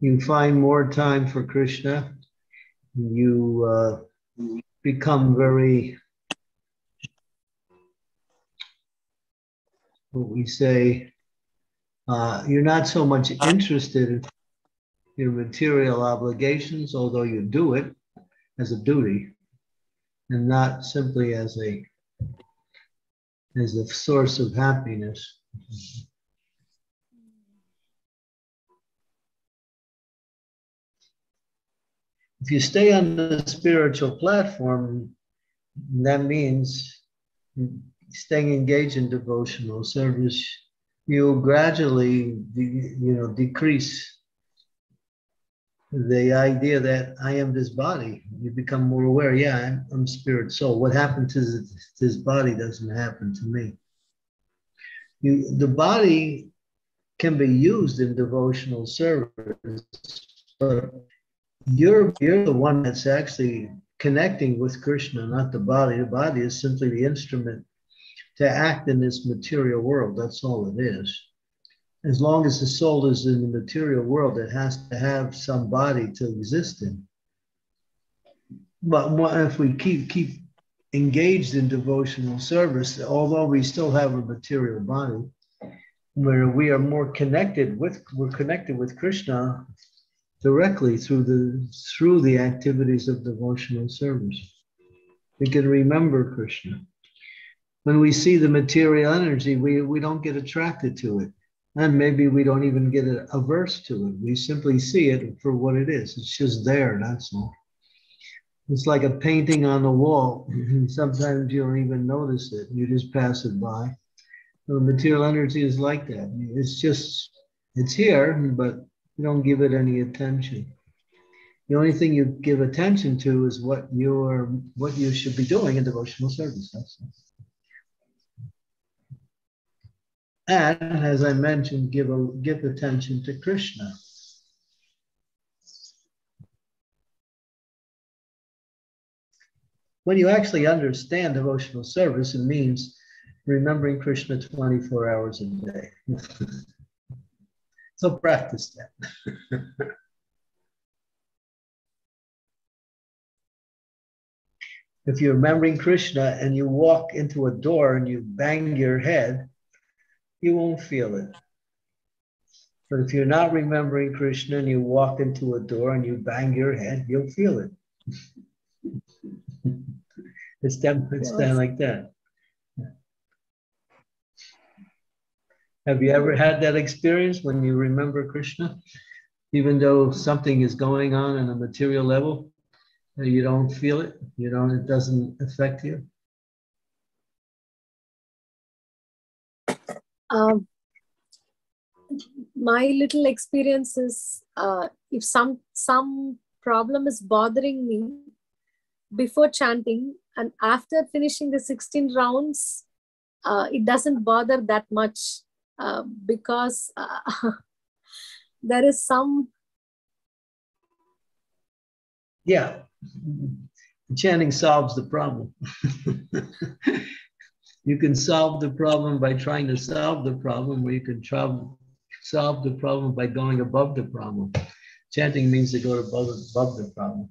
You find more time for Krishna. You uh, become very, what we say, uh, you're not so much interested in your material obligations, although you do it as a duty and not simply as a as a source of happiness. If you stay on the spiritual platform, that means staying engaged in devotional service, you gradually, you know, decrease the idea that I am this body. You become more aware. Yeah, I'm, I'm spirit soul. What happened to this, this body doesn't happen to me. You, the body can be used in devotional service, but you're you're the one that's actually connecting with Krishna, not the body. The body is simply the instrument to act in this material world. That's all it is as long as the soul is in the material world, it has to have some body to exist in. But if we keep keep engaged in devotional service, although we still have a material body, where we are more connected with we're connected with Krishna directly through the through the activities of devotional service. We can remember Krishna. When we see the material energy, we, we don't get attracted to it and maybe we don't even get averse to it. We simply see it for what it is. It's just there, that's all. It's like a painting on the wall. Sometimes you don't even notice it. You just pass it by. The material energy is like that. It's just, it's here, but you don't give it any attention. The only thing you give attention to is what you're, what you should be doing in devotional service. That's all. And as I mentioned, give, a, give attention to Krishna. When you actually understand devotional service, it means remembering Krishna 24 hours a day. so practice that. if you're remembering Krishna and you walk into a door and you bang your head, you won't feel it. But if you're not remembering Krishna and you walk into a door and you bang your head, you'll feel it. it's done, it's done like that. Have you ever had that experience when you remember Krishna? Even though something is going on on a material level, you don't feel it, you don't, it doesn't affect you? Um, my little experience is uh, if some some problem is bothering me before chanting and after finishing the 16 rounds uh, it doesn't bother that much uh, because uh, there is some yeah. Chanting solves the problem You can solve the problem by trying to solve the problem, or you can solve the problem by going above the problem. Chanting means to go above, above the problem.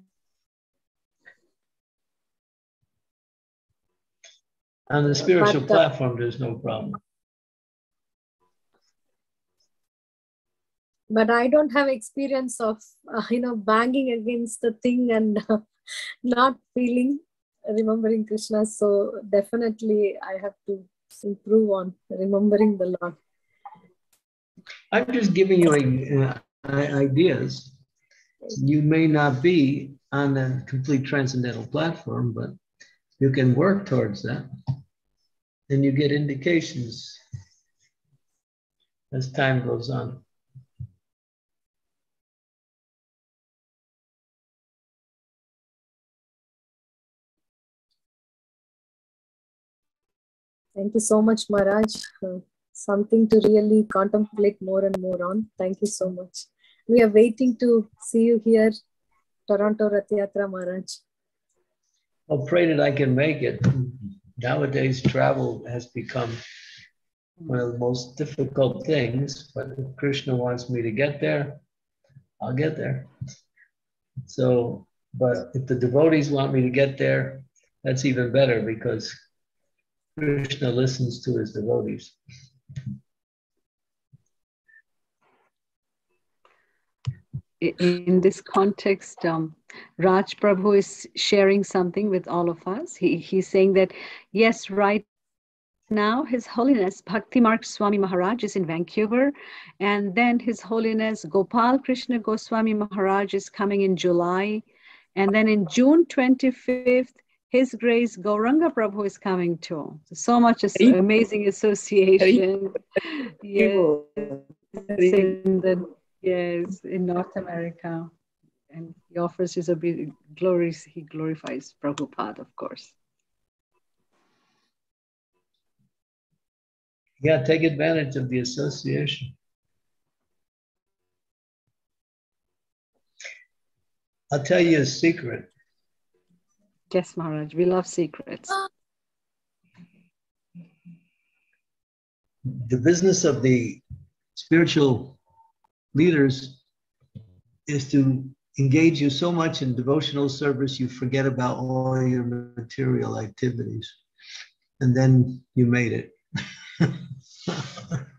On the spiritual uh, platform, there's no problem. But I don't have experience of, uh, you know, banging against the thing and uh, not feeling remembering Krishna. So definitely I have to improve on remembering the Lord. I'm just giving you uh, ideas. You may not be on a complete transcendental platform, but you can work towards that. And you get indications as time goes on. Thank you so much, Maharaj. Uh, something to really contemplate more and more on. Thank you so much. We are waiting to see you here, Toronto Rathayatra Maharaj. I'll pray that I can make it. Nowadays, travel has become one of the most difficult things, but if Krishna wants me to get there, I'll get there. So, but if the devotees want me to get there, that's even better because Krishna listens to his devotees. In this context, um, Raj Prabhu is sharing something with all of us. He, he's saying that, yes, right now, His Holiness Bhakti Marga Swami Maharaj is in Vancouver, and then His Holiness Gopal Krishna Goswami Maharaj is coming in July, and then in June 25th, his Grace Gauranga Prabhu is coming too. So much is amazing association. yes, in the, yes, in North America. And he offers his glories, he glorifies Prabhupada, of course. Yeah, take advantage of the association. I'll tell you a secret. Yes, Maharaj, we love secrets. The business of the spiritual leaders is to engage you so much in devotional service you forget about all your material activities. And then you made it.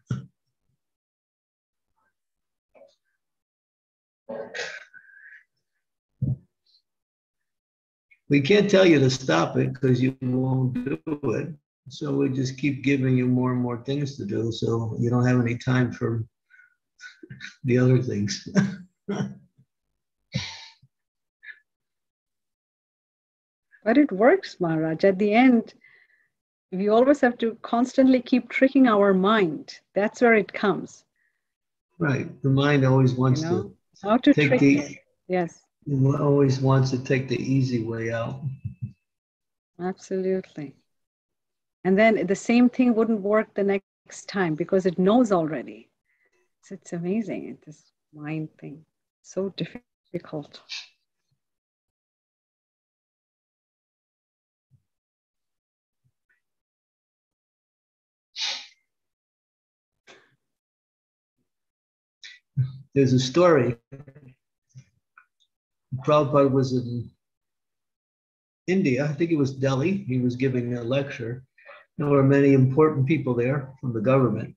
we can't tell you to stop it because you won't do it. So we just keep giving you more and more things to do. So you don't have any time for the other things. but it works, Maharaj. At the end, we always have to constantly keep tricking our mind. That's where it comes. Right. The mind always wants you know, to, how to take trick the it. yes always wants to take the easy way out. Absolutely. And then the same thing wouldn't work the next time because it knows already. So it's amazing, It's this mind thing. So difficult. There's a story Prabhupada was in India, I think it was Delhi, he was giving a lecture. There were many important people there from the government.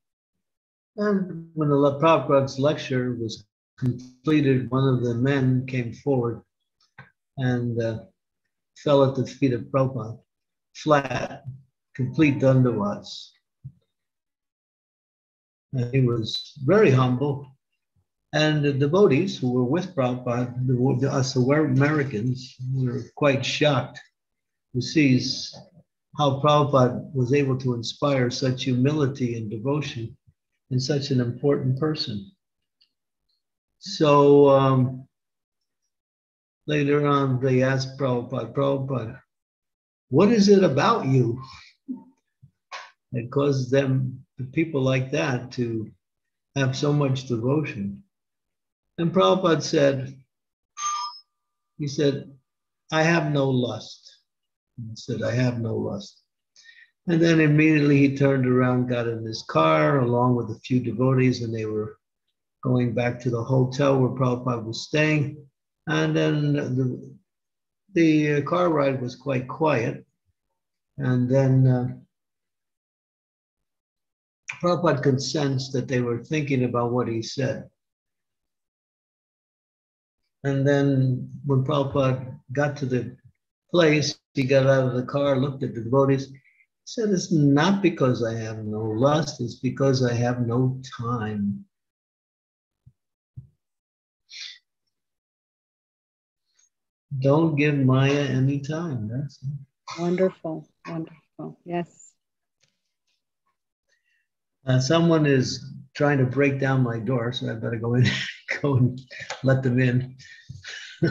And when the Prabhupada's lecture was completed, one of the men came forward and uh, fell at the feet of Prabhupada, flat, complete dandavats. And he was very humble and the devotees who were with Prabhupada, the, us Americans, were quite shocked to see how Prabhupada was able to inspire such humility and devotion in such an important person. So um, later on, they asked Prabhupada, Prabhupada, what is it about you that causes them, the people like that, to have so much devotion? And Prabhupada said, he said, I have no lust. He said, I have no lust. And then immediately he turned around, got in his car along with a few devotees, and they were going back to the hotel where Prabhupada was staying. And then the, the car ride was quite quiet. And then uh, Prabhupada could sense that they were thinking about what he said. And then when Prabhupada got to the place, he got out of the car, looked at the devotees, said, It's not because I have no lust, it's because I have no time. Don't give Maya any time. That's it. Wonderful, wonderful. Yes. Uh, someone is trying to break down my door, so I better go in, go and let them in.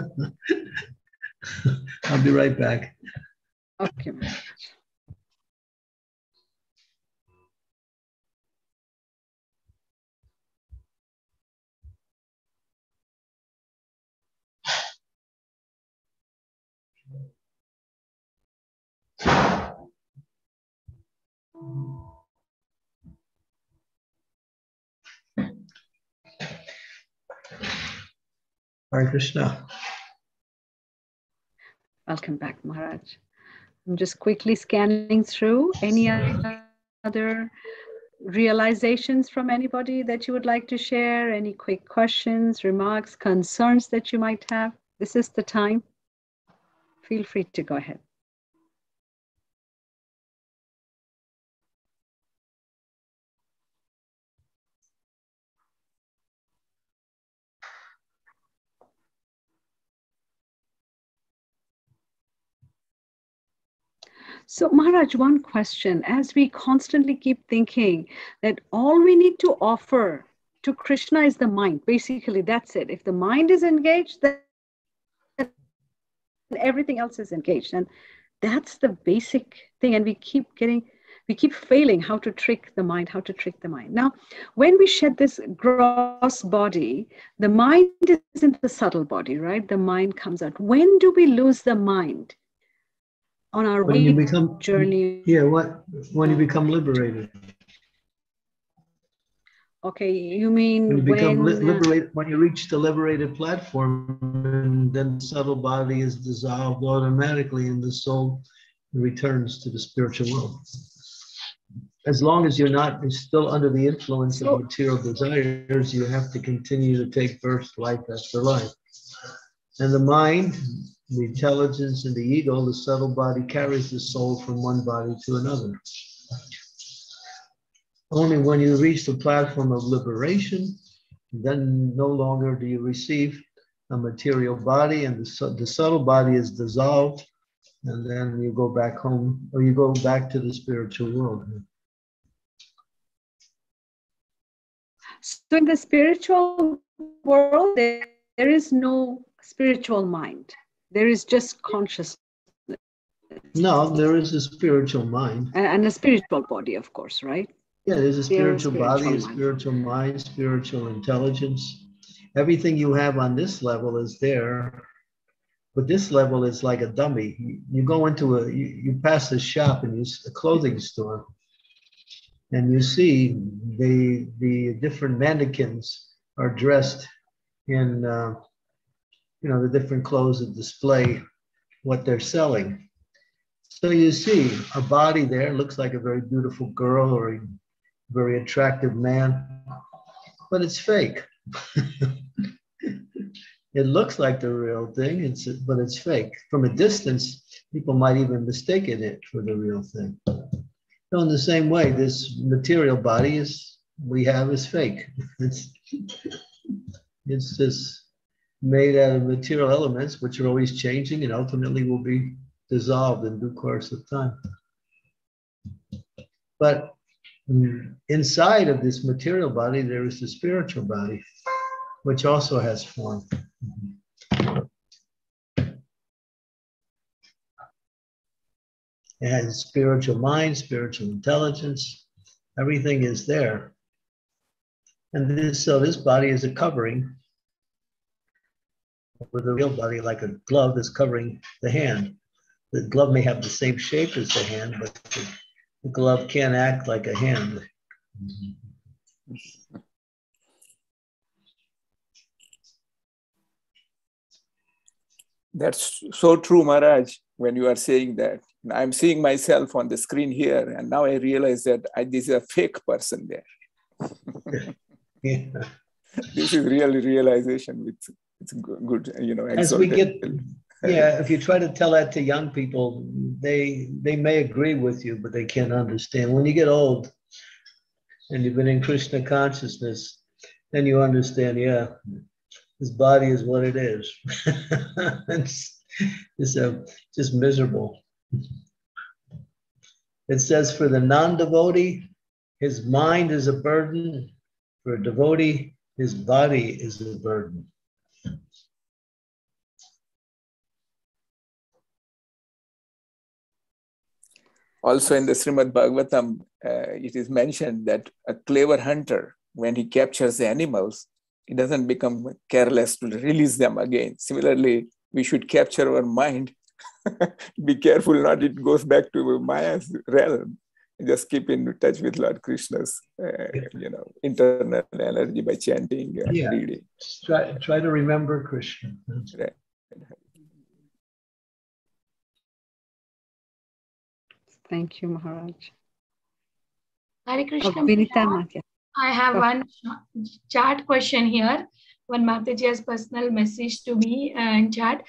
I'll be right back. Okay. Hare Krishna. Welcome back, Maharaj. I'm just quickly scanning through any other realizations from anybody that you would like to share, any quick questions, remarks, concerns that you might have. This is the time. Feel free to go ahead. So, Maharaj, one question. As we constantly keep thinking that all we need to offer to Krishna is the mind, basically, that's it. If the mind is engaged, then everything else is engaged. And that's the basic thing. And we keep getting, we keep failing how to trick the mind, how to trick the mind. Now, when we shed this gross body, the mind isn't the subtle body, right? The mind comes out. When do we lose the mind? On our When you become journey. Yeah, what when you become liberated. Okay, you mean When you become when uh, liberated when you reach the liberated platform, and then the subtle body is dissolved automatically and the soul returns to the spiritual world. As long as you're not still under the influence of material desires, you have to continue to take birth life after life. And the mind, the intelligence, and the ego, the subtle body carries the soul from one body to another. Only when you reach the platform of liberation, then no longer do you receive a material body, and the, the subtle body is dissolved, and then you go back home, or you go back to the spiritual world. so in the spiritual world, there, there is no spiritual mind. There is just consciousness No, there is a spiritual mind. and, and a spiritual body, of course, right? Yeah, there's a spiritual body, a spiritual mind. spiritual intelligence. Everything you have on this level is there. But this level is like a dummy. You, you go into a, you, you pass a shop and you, a clothing store, and you see the, the different mannequins are dressed in, uh, you know, the different clothes that display what they're selling. So you see a body there, looks like a very beautiful girl or a very attractive man, but it's fake. it looks like the real thing, it's, but it's fake. From a distance, people might even mistake it for the real thing. So in the same way, this material body is we have is fake. It's, it's just made out of material elements, which are always changing and ultimately will be dissolved in due course of time. But inside of this material body, there is the spiritual body, which also has form. It has spiritual mind, spiritual intelligence, everything is there. And this, so this body is a covering with a real body, like a glove that's covering the hand. The glove may have the same shape as the hand, but the, the glove can't act like a hand. That's so true, Maharaj, when you are saying that. I'm seeing myself on the screen here, and now I realize that I, this is a fake person there. Yeah. this is really realization with it's good, good you know. As we get, yeah, if you try to tell that to young people, they they may agree with you, but they can't understand. When you get old and you've been in Krishna consciousness, then you understand, yeah, this body is what it is. it's it's a, just miserable. It says for the non-devotee, his mind is a burden. For a devotee, his body is a burden. Also in the Srimad Bhagavatam, uh, it is mentioned that a clever hunter, when he captures the animals, he doesn't become careless to release them again. Similarly, we should capture our mind. Be careful not it goes back to Maya's realm. Just keep in touch with Lord Krishna's, uh, you know, internal energy by chanting and Yeah. reading. Try, try to remember Krishna. Right. Thank you, Maharaj. Hare Oh, Krishna. Vinita I have Oh. one chat question here. One Mataji has personal message to me uh, in chat.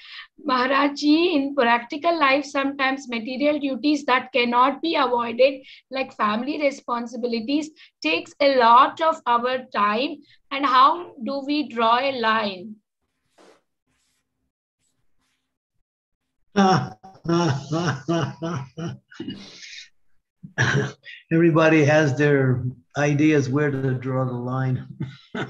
Maharaji, in practical life, sometimes material duties that cannot be avoided, like family responsibilities, takes a lot of our time. And how do we draw a line? Everybody has their ideas where to draw the line.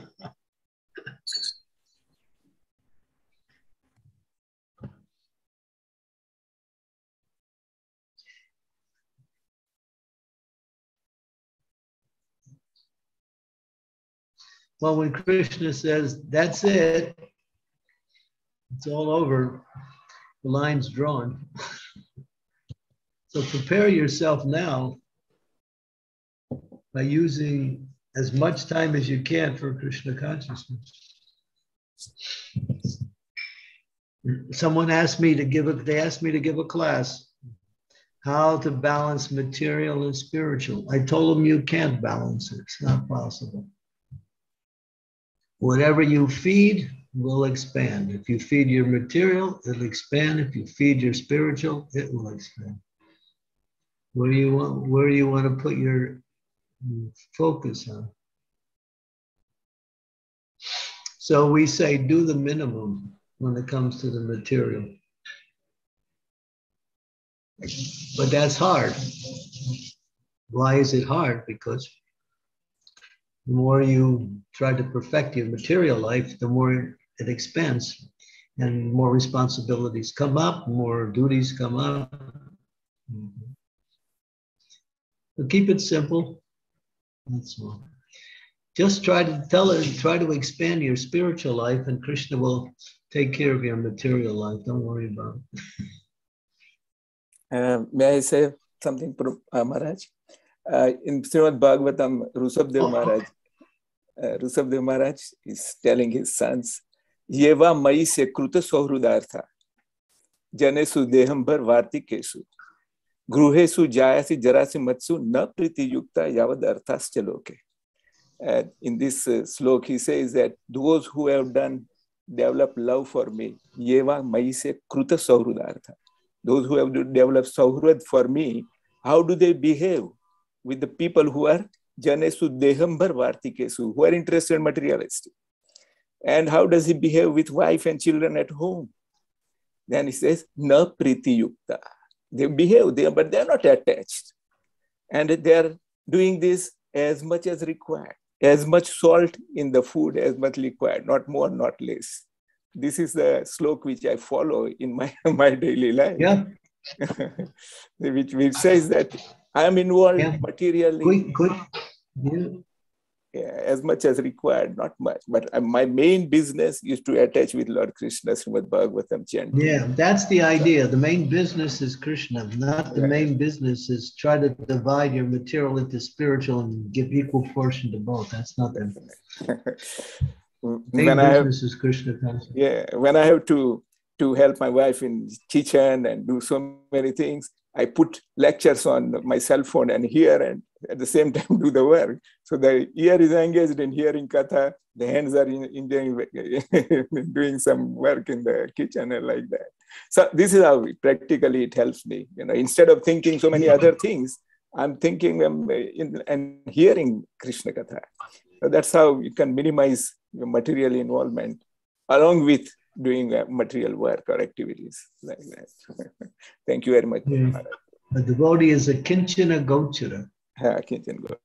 Well, when Krishna says, that's it, it's all over, the line's drawn. So prepare yourself now by using as much time as you can for Krishna consciousness. Someone asked me to give a, they asked me to give a class how to balance material and spiritual. I told them you can't balance it. It's not possible. Whatever you feed will expand. If you feed your material, it'll expand. If you feed your spiritual, it will expand. Where you want where do you want to put your focus on? So we say do the minimum when it comes to the material. But that's hard. Why is it hard? Because the more you try to perfect your material life, the more it expands and more responsibilities come up, more duties come up. Mhm. But keep it simple. That's all. Just try to tell it, try to expand your spiritual life, and Krishna will take care of your material life. Don't worry about it. Uh, may I say something, uh, Maharaj? Uh, in Srimad Bhagavatam, Rusabdev Maharaj, uh, Rusabdev Maharaj is telling his sons, Yeva mai se kruta sohrudartha, janesu deham bhar vartikesu, gruhesu jayasi jarasi matsu na priti yukta yavad arthas chaloke. And in this uh, slok, he says that those who have done, developed love for me, Yeva mai se kruta sohrudartha those who have developed Saurad for me, how do they behave with the people who are Janesu Dehambar Vartikesu, who are interested in materialistic? And how does he behave with wife and children at home? Then he says, Na Priti Yukta. They behave there, but they are not attached. And they are doing this as much as required, as much salt in the food as much required, not more, not less this is the slok which I follow in my, my daily life. Yeah. which, which says that I am involved Yeah. materially Quick, quick. Yeah. Yeah, as much as required, not much. But uh, my main business is to attach with Lord Krishna, Srimad Bhagavatam chanting. Yeah, that's the idea. The main business is Krishna, not the Right. main business is try to divide your material into spiritual and give equal portion to both. That's not the main when I have business is Krishna consciousness. yeah when i have to to help my wife in kitchen and do so many things I put lectures on my cell phone and hear and at the same time do the work. So the ear is engaged in hearing katha, the hands are in, in doing, doing some work in the kitchen and like that. So this is how practically it helps me. You know, instead of thinking so many other things, I'm thinking in, and hearing Krishna katha. So that's how you can minimize your material involvement along with doing uh, material work or activities like that. Thank you very much. Yeah. A devotee is a kinchana gochara. Yeah, kinchana gochara.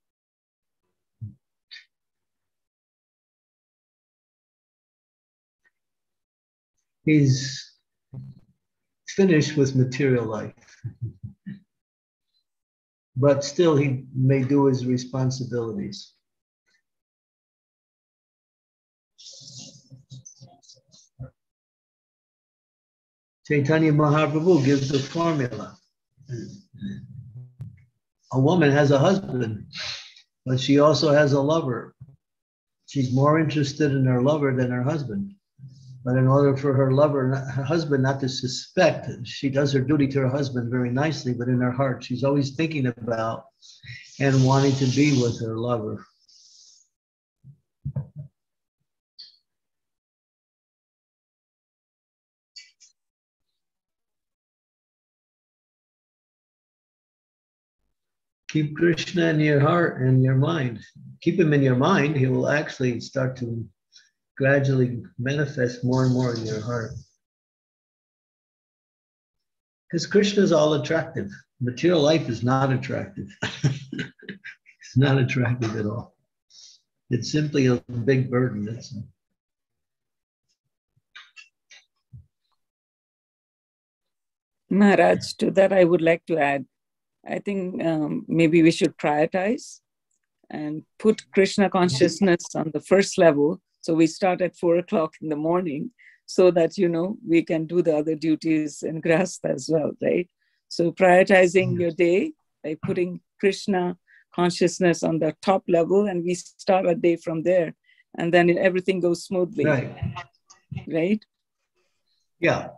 He's finished with material life. but still, he may do his responsibilities. Chaitanya Mahaprabhu gives the formula. A woman has a husband, but she also has a lover. She's more interested in her lover than her husband. But in order for her lover, her husband not to suspect, she does her duty to her husband very nicely, but in her heart, she's always thinking about and wanting to be with her lover. Keep Krishna in your heart and your mind. Keep him in your mind, he will actually start to gradually manifest more and more in your heart. Because Krishna is all attractive. Material life is not attractive. it's not attractive at all. It's simply a big burden. That's Maharaj, to that I would like to add I think um, maybe we should prioritize and put Krishna consciousness on the first level. So we start at four o'clock in the morning so that, you know, we can do the other duties in Grahastha as well, right? So prioritizing your day by putting Krishna consciousness on the top level and we start a day from there and then everything goes smoothly. Right. Right? Yeah.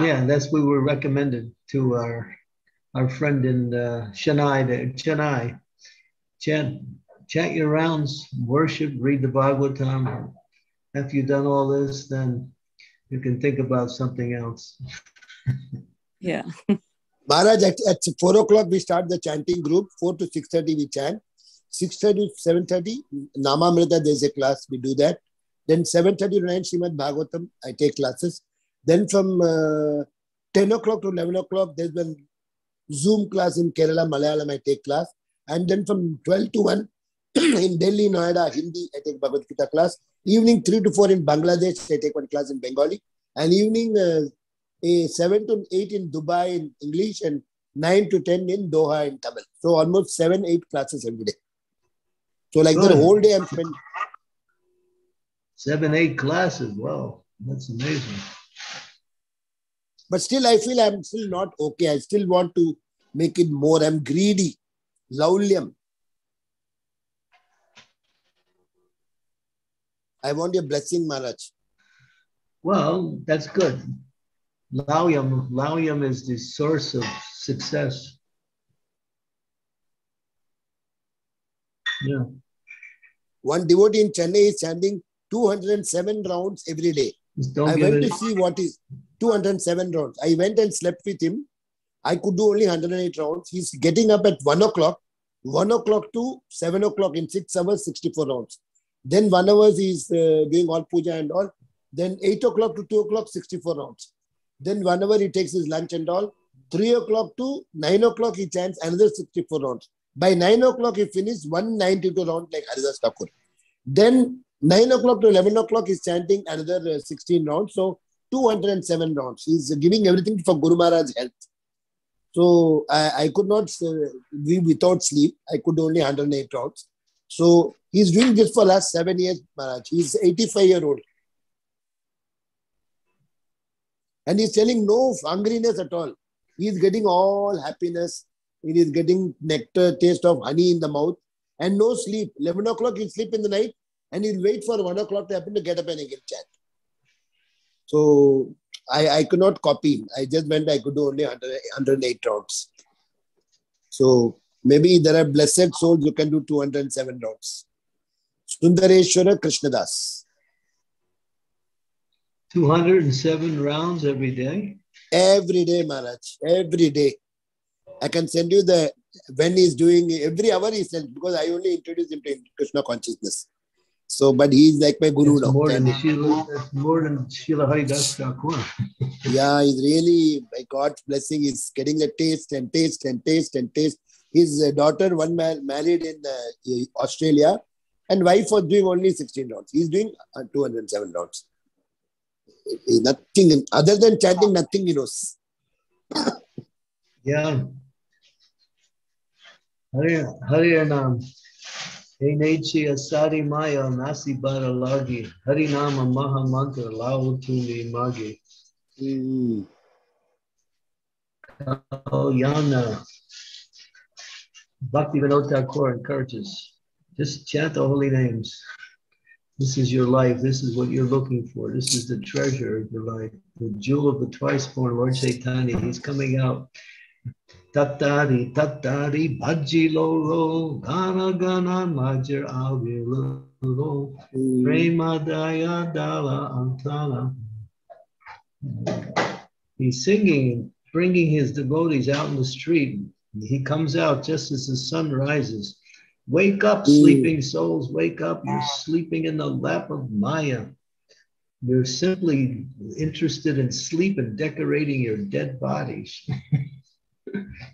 Yeah, that's what we were recommended to our our friend in uh, Chennai, Chennai, chant, chant your rounds, worship, read the Bhagavatam. After you've done all this, then you can think about something else. yeah. Maharaj, at, at 4 o'clock, we start the chanting group. 4 to 6.30, we chant. 6.30 to 7.30, Namamrita, there's a class, we do that. Then 7.30 to 9, Srimad Bhagavatam, I take classes. Then from uh, 10 o'clock to 11 o'clock, there's one Zoom class in Kerala, Malayalam, I take class. And then from 12 to 1 in Delhi, Noida, Hindi, I take Bhagavad Gita class. Evening 3 to 4 in Bangladesh, I take one class in Bengali. And evening uh, 7 to 8 in Dubai in English and 9 to 10 in Doha in Tamil. So almost 7, 8 classes every day. So like Good. the whole day I'm spending. 7, 8 classes. Wow, that's amazing. But still, I feel I'm still not okay. I still want to make it more. I'm greedy. Laulyam. I want your blessing, Maharaj. Well, that's good. Laulyam, Laulyam is the source of success. Yeah. One devotee in Chennai is chanting 207 rounds every day. I went to see what is 207 rounds. I went and slept with him. I could do only 108 rounds. He's getting up at 1 o'clock, 1 o'clock to 7 o'clock in 6 hours, 64 rounds. Then 1 hours he's uh, doing all puja and all. Then 8 o'clock to 2 o'clock, 64 rounds. Then 1 hour he takes his lunch and all. 3 o'clock to 9 o'clock he chants another 64 rounds. By 9 o'clock he finished 192 rounds like Haridas Thakur. Then 9 o'clock to 11 o'clock he's chanting another uh, 16 rounds. So 207 rounds. He's giving everything for Guru Maharaj's health. So I, I could not uh, be without sleep. I could only handle eight rounds. So he's doing this for last seven years, Maharaj. He's 85 year old. And he's telling no hungriness at all. He's getting all happiness. He is getting nectar, taste of honey in the mouth, and no sleep. 11 o'clock, he'll sleep in the night, and he'll wait for 1 o'clock to happen to get up and again chant. So I, I could not copy. I just went, I could do only 100, 108 rounds. So maybe there are blessed souls who can do 207 rounds. Sundareshwara Krishnadas. 207 rounds every day. Every day, Maharaj. Every day. I can send you the when he's doing every hour he sends because I only introduce him to Krishna consciousness. So, but he's like my guru That's now. more than And- Srila, that's more than Srila Haridas Thakur. yeah, he's really by God's blessing. He's getting the taste and taste and taste and taste. His uh, daughter, one man married in uh, Australia, and wife was doing only 16 rounds. He's doing uh, 207 rounds. Nothing other than chanting, nothing he knows. Yeah. Hari Harinam. Enechi Asari Maya Nasi Bara Lagi. Harinama Maha Mantra Lao Tumi Magi. Mm. Oh, Bhakti Vinod Thakur encourages. Just chant the holy names. This is your life. This is what you're looking for. This is the treasure of your life. The jewel of the twice born Lord Chaitanya. He's coming out. Tattari, tattari, bhaji loro, gana gana, majer avilo, Mm. prema daya dala antala. He's singing, bringing his devotees out in the street. He comes out just as the sun rises. Wake up, Mm. sleeping souls, wake up. You're sleeping in the lap of Maya. You're simply interested in sleep and decorating your dead bodies.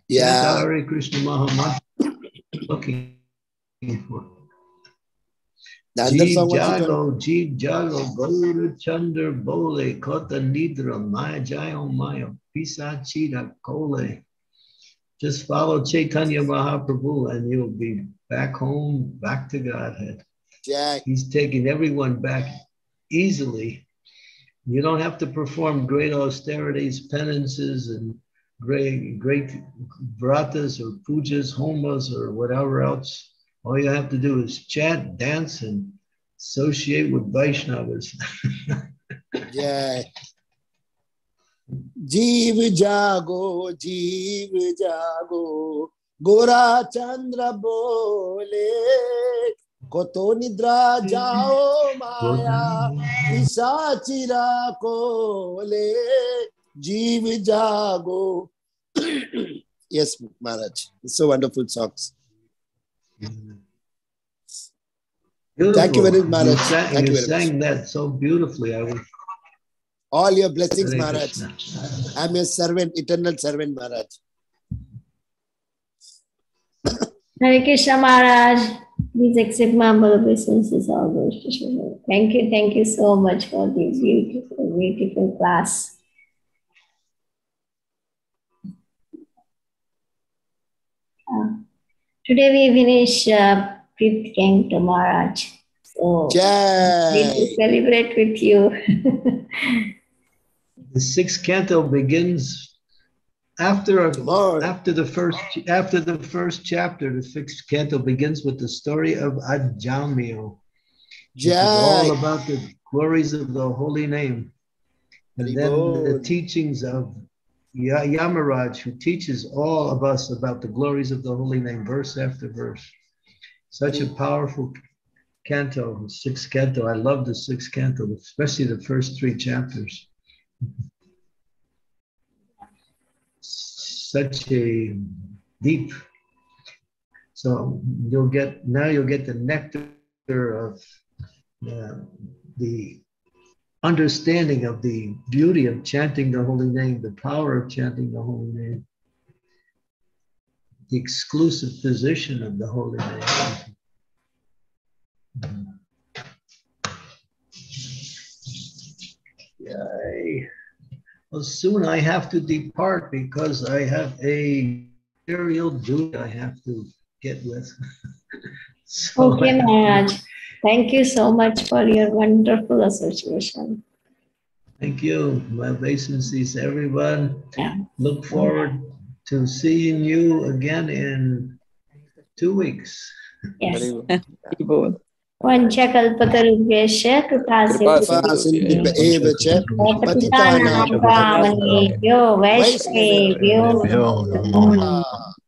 Yeah. Hare Krishna Mahamant looking for. Jeev Jago, Jeev Jago, Gaura Chandra Bole, Kota Nidra, Maya Jayo Maya, Pisa Chita Kole. Just follow Chaitanya Mahaprabhu and you'll be back home, back to Godhead. Jack. He's taking everyone back easily. You don't have to perform great austerities, penances, and great, great vratas or pujas, homas, or whatever else. All you have to do is chant, dance, and associate with Vaishnavas. जय जीव जागो जीव जागो गोरा चंद्र बोले কত নিদ্রা যাও মায়া পিসাচিরা কোলে Jeev Jago. yes, Maharaj. So wonderful songs. Beautiful. Thank you very much, Maharaj. You sang, Thank you, you sang much. that so beautifully. I was... All your blessings, Hare Maharaj. Krishna. I'm your servant, eternal servant, Maharaj. Hare Krishna Maharaj, please accept my humble obeisances, all those. Thank you, thank you so much for this beautiful, beautiful class. Today we finish uh, fifth canto Maharaj. So we jai celebrate with you. The sixth canto begins after Tomorrow. after the first after the first chapter. The sixth canto begins with the story of Ajamil. which is all about the glories of the holy name, and then the teachings of Ya- Yamaraj, who teaches all of us about the glories of the holy name, verse after verse. Such a powerful canto, sixth canto. I love the sixth canto, especially the first three chapters. Such a deep. So you'll get now you'll get the nectar of uh, the understanding of the beauty of chanting the holy name, the power of chanting the holy name, the exclusive position of the holy name. Yay. Well, soon I have to depart because I have a material duty I have to get with. So oh, Okay, I Maharaj. Thank you so much for your wonderful association. Thank you. My obeisances, everyone. Yeah. Look forward to seeing you again in two weeks. Yes. Haribol. वञ्चकल्पतरुभ्यश्च कृपा कृपा सिन्धुभ्य एव च पतितानां पावनेभ्यो वैष्णवेभ्यो नमो नमः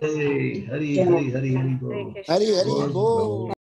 Hey, Hari, Hari, Hari, Hari, Hari, Hari, Hari,